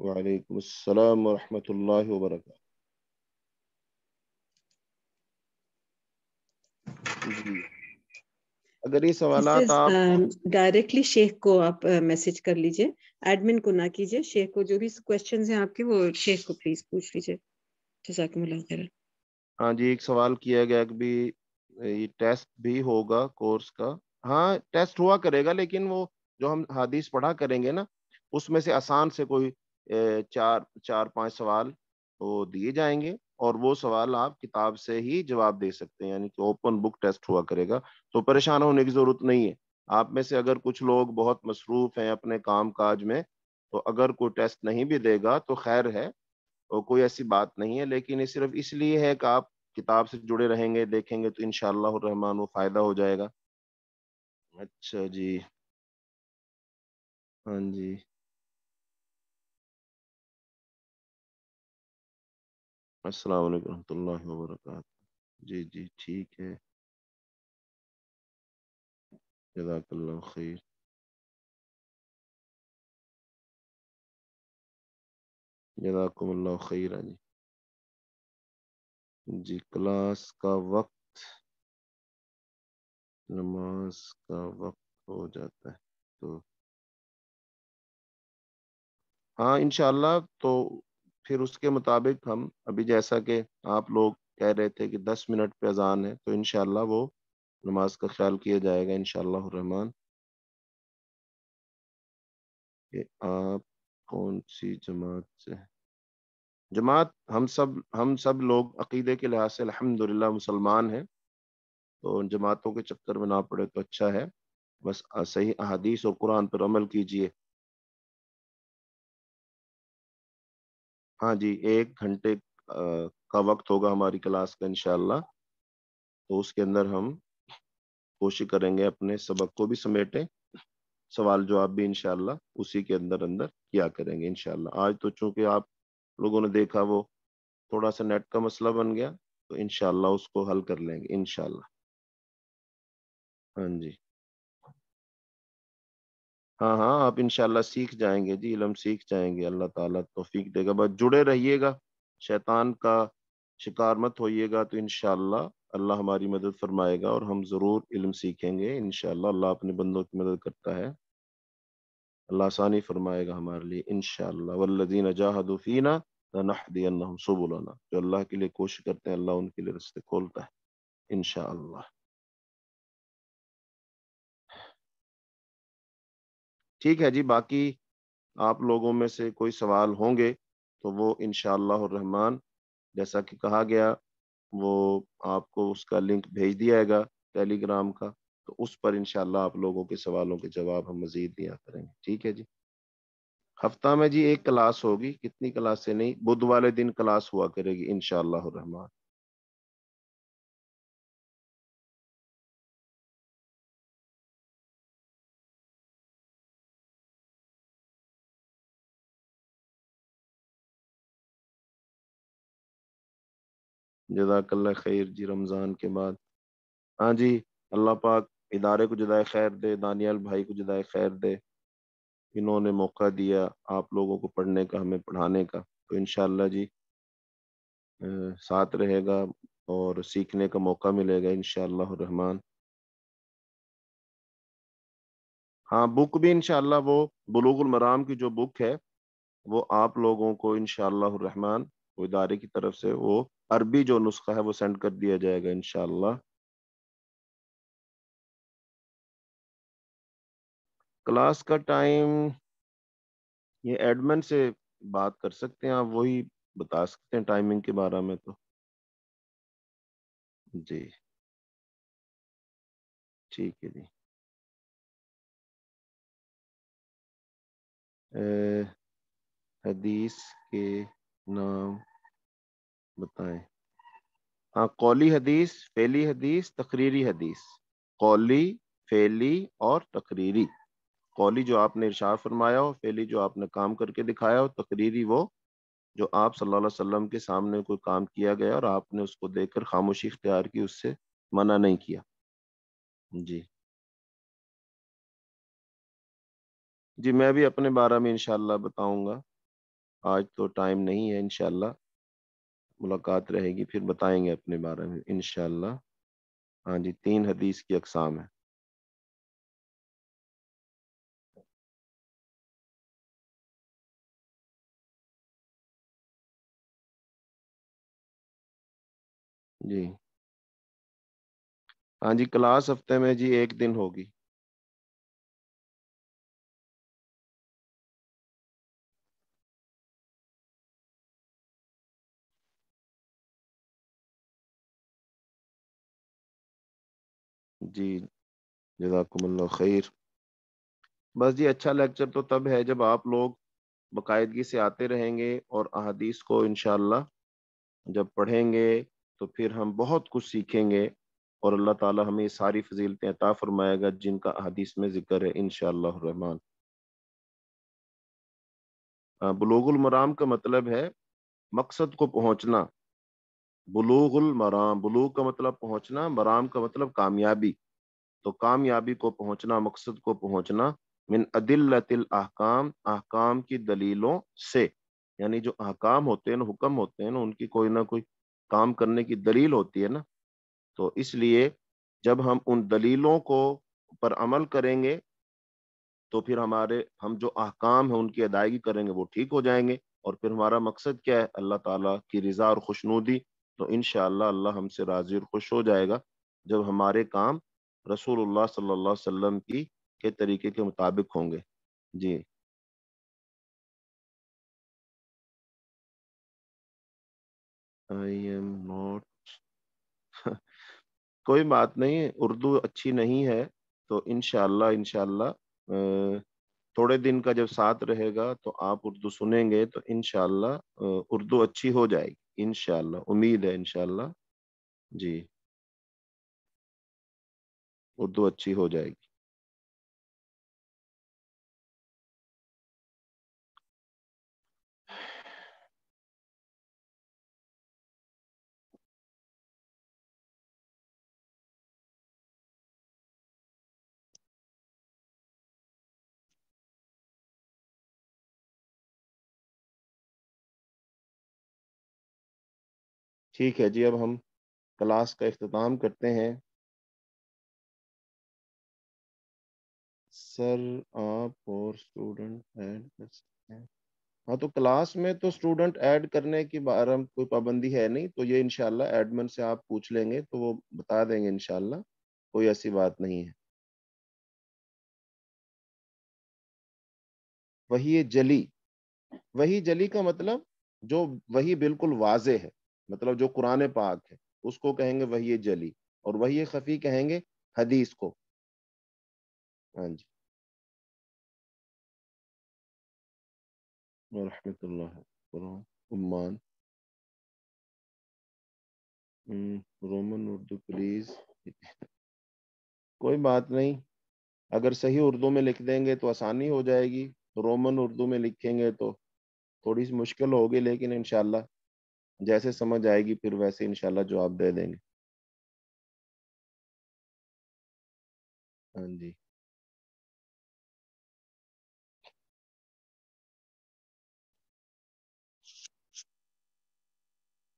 वालेकुम अस्सलाम वरहमतुल्लाहि वबरकातुहू अगर ये सवाल आप डायरेक्टली शेख को आप मैसेज कर लीजिए। एडमिन को ना कीजिए। शेख को जो भी क्वेश्चंस हैं आपके वो शेख को प्लीज़ पूछ लीजिए। जजाकुमुल्लाह खैर हाँ जी एक सवाल किया गया कि भी ये टेस्ट भी होगा कोर्स का। हाँ टेस्ट हुआ करेगा लेकिन वो जो हम हदीस पढ़ा करेंगे ना, उसमें से आसान से कोई चार चार, पाँच सवाल वो दिए जाएँगे और वो सवाल आप किताब से ही जवाब दे सकते हैं, यानी कि ओपन बुक टेस्ट हुआ करेगा। तो परेशान होने की ज़रूरत नहीं है। आप में से अगर कुछ लोग बहुत मसरूफ हैं अपने काम काज में तो अगर कोई टेस्ट नहीं भी देगा तो खैर है तो कोई ऐसी बात नहीं है, लेकिन ये सिर्फ़ इसलिए है कि आप किताब से जुड़े रहेंगे, देखेंगे तो इन रहमान वो फ़ायदा हो जाएगा। अच्छा जी। हाँ जी। अस्सलाम वालेकुम रहमतुल्लाहि व बरकातहू जी जी, ठीक है। जज़ाकल्लाह खैर। जज़ाकुमुल्लाह खैर जी। जी, क्लास का वक्त। नमाज़ का वक्त हो जाता है तो हाँ इनशाला तो फिर उसके मुताबिक हम, अभी जैसा कि आप लोग कह रहे थे कि दस मिनट पे अजान है तो इनशाला वो नमाज़ का ख्याल किया जाएगा इनशाला रहमान। आप कौन सी जमात से जमात, हम सब हम सब लोग अकीदे के लिहाज से अल्हम्दुलिल्लाह मुसलमान हैं तो जमातों के चक्कर में ना पड़े तो अच्छा है। बस सही अहादीस और कुरान पर अमल कीजिए। हाँ जी, एक घंटे का वक्त होगा हमारी क्लास का इनशाला तो उसके अंदर हम कोशिश करेंगे अपने सबक को भी समेटें। सवाल जवाब भी इनशाला उसी के अंदर अंदर किया करेंगे इनशाला आज तो चूँकि आप लोगों ने देखा वो थोड़ा सा नेट का मसला बन गया तो इनशाला उसको हल कर लेंगे इनशाला हाँ जी। हाँ हाँ आप इनशाला सीख जाएँगे जी, इलम सीख जाएँगे, अल्लाह ताला तौफीक देगा। बस जुड़े रहिएगा, शैतान का शिकार मत होइएगा तो इनशाला अल्लाह हमारी मदद फरमाएगा और हम ज़रूर इल्म सीखेंगे इनशाला अल्लाह अपने बंदों की मदद करता है। अल्लाह आसानी फरमाएगा हमारे लिए इनशाला वल्लजीन जाहदूफ़ीना सुबुलना। जो अल्लाह के लिए कोशिश करते हैं, अल्लाह उनके लिए रास्ते खोलता है इनशाला ठीक है जी, बाकी आप लोगों में से कोई सवाल होंगे तो वो इन रहमान, जैसा कि कहा गया, वो आपको उसका लिंक भेज दिया जाएगा टेलीग्राम का तो उस पर इनशाला आप लोगों के सवालों के जवाब हम मजीद दिया करेंगे ठीक है जी? हफ़्ता में जी एक क्लास होगी, कितनी क्लास नहीं बुध वाले दिन क्लास हुआ करेगी इन रहमान। जजाकल्ला खैर जी रमज़ान के बाद। हाँ जी, अल्लाह पाक इदारे को जदाय खैर दे, दानियाल भाई को जदाय खैर दे। इन्होंने मौका दिया आप लोगों को पढ़ने का, हमें पढ़ाने का। तो इन जी साथ रहेगा और सीखने का मौका मिलेगा इन रहमान। हाँ बुक भी इनशाला वो बुलूगुल मराम की जो बुक है, वो आप लोगों को इन रहमान इदारे की तरफ़ से वो अरबी जो नुस्खा है वो सेंड कर दिया जाएगा इनशाला क्लास का टाइम, ये एडमिन से बात कर सकते हैं, आप वही बता सकते हैं टाइमिंग के बारे में तो। जी। ठीक है जी। हदीस के नाम। बताएँ। हाँ कौली हदीस, फेली हदीस, तकरीरी हदीस। कौली, फेली और तकरीरी। कौली जो आपने इरशाद फरमाया हो, फेली जो आपने काम करके दिखाया हो, तकरीरी वो, जो आप सल्लल्लाहु अलैहि वसल्लम के सामने कोई काम किया गया और आपने उसको देखकर खामोशी इख्तियार की, उससे मना नहीं किया। जी। जी, मैं भी अपने बारे में इनशाला बताऊँगा। आज तो टाइम नहीं है इनशाला मुलाकात रहेगी, फिर बताएँगे अपने बारे में इनशाला हाँ जी, तीन हदीस की अकसाम है। जी। हाँ जी, क्लास हफ़्ते में जी एक दिन होगी। जी जजाकुमुल्ला खैर। बस जी अच्छा लेक्चर तो तब है जब आप लोग बाकायदगी से आते रहेंगे और अहदीस को इनशाला जब पढ़ेंगे तो फिर हम बहुत कुछ सीखेंगे और अल्लाह ताला हमें सारी फजीलतें अता फरमाएगा जिनका अहदीस में ज़िक्र है इन रहमान। बलोगुल मराम का मतलब है मकसद को पहुँचना। बुलूगुल मराम, बुलूग का मतलब पहुँचना, मराम का मतलब कामयाबी। तो कामयाबी को पहुँचना, मकसद को पहुँचना, मिन अदिल्लतिल अहकाम अहकाम की दलीलों से। यानी जो अहकाम होते हैं ना हुक्म होते हैं ना उनकी कोई ना कोई काम करने की दलील होती है ना। तो इसलिए जब हम उन दलीलों को पर अमल करेंगे तो फिर हमारे, हम जो अहकाम है, उनकी अदायगी करेंगे, वो ठीक हो जाएँगे। और फिर हमारा मकसद क्या है? अल्लाह ताला की रज़ा और खुशनूदी तो इन अल्लाह हमसे राज़ी और खुश हो जाएगा जब हमारे काम रसूलुल्लाह सल्लल्लाहु अलैहि वसल्लम की, के तरीके के मुताबिक होंगे। जी। आई एम नॉट कोई बात नहीं, उर्दू अच्छी नहीं है तो इनशाला इनशाला थोड़े दिन का जब साथ रहेगा तो आप उर्दू सुनेंगे तो इनशाला उर्दू अच्छी हो जाएगी। इनशाला उम्मीद है इनशाला जी उर्दू अच्छी हो जाएगी ठीक है जी, अब हम क्लास का अख्ताम करते हैं। सर आप और स्टूडेंट ऐड कर सकते हैं हाँ तो क्लास में तो स्टूडेंट ऐड करने की बारे में कोई पाबंदी है नहीं तो ये इनशाला एडमिन से आप पूछ लेंगे तो वो बता देंगे इनशाला कोई ऐसी बात नहीं है। वही जली वही जली का मतलब जो वही बिल्कुल वाजे है। मतलब जो कुरान पाक है, उसको कहेंगे वही जली और वही खफी कहेंगे हदीस को। हाँ जी। उम्मान। रोमन, उर्दू प्लीज़ कोई बात नहीं, अगर सही उर्दू में लिख देंगे तो आसानी हो जाएगी, रोमन उर्दू में लिखेंगे तो थोड़ी सी मुश्किल होगी, लेकिन इनशाला जैसे समझ आएगी, फिर वैसे इनशाला जवाब दे देंगे। हाँ जी।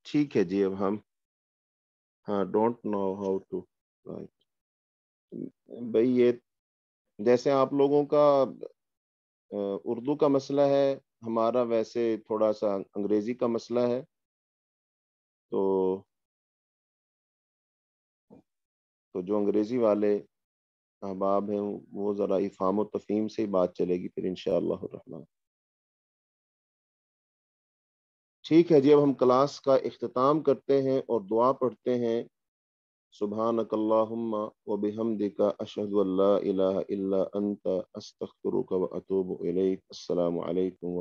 ठीक है जी, अब हम हाँ don't know how to write भाई ये, जैसे आप लोगों का उर्दू का मसला है, हमारा वैसे थोड़ा सा अंग्रेज़ी का मसला है तो तो जो अंग्रेज़ी वाले अहबाब हैं, वो ज़रा इफ़ाम तफ़ीम से ही बात चलेगी फिर इन रहमान। ठीक है जी, अब हम क्लास का अख्ताम करते हैं और दुआ पढ़ते हैं। सुबहानकल्लाहुम्मा व बिहम्दिका अशहदु अल्ला इलाहा इल्ला अंत अस्तगफिरुका व अतूबु इलैक। अस्सलामु अलैकुम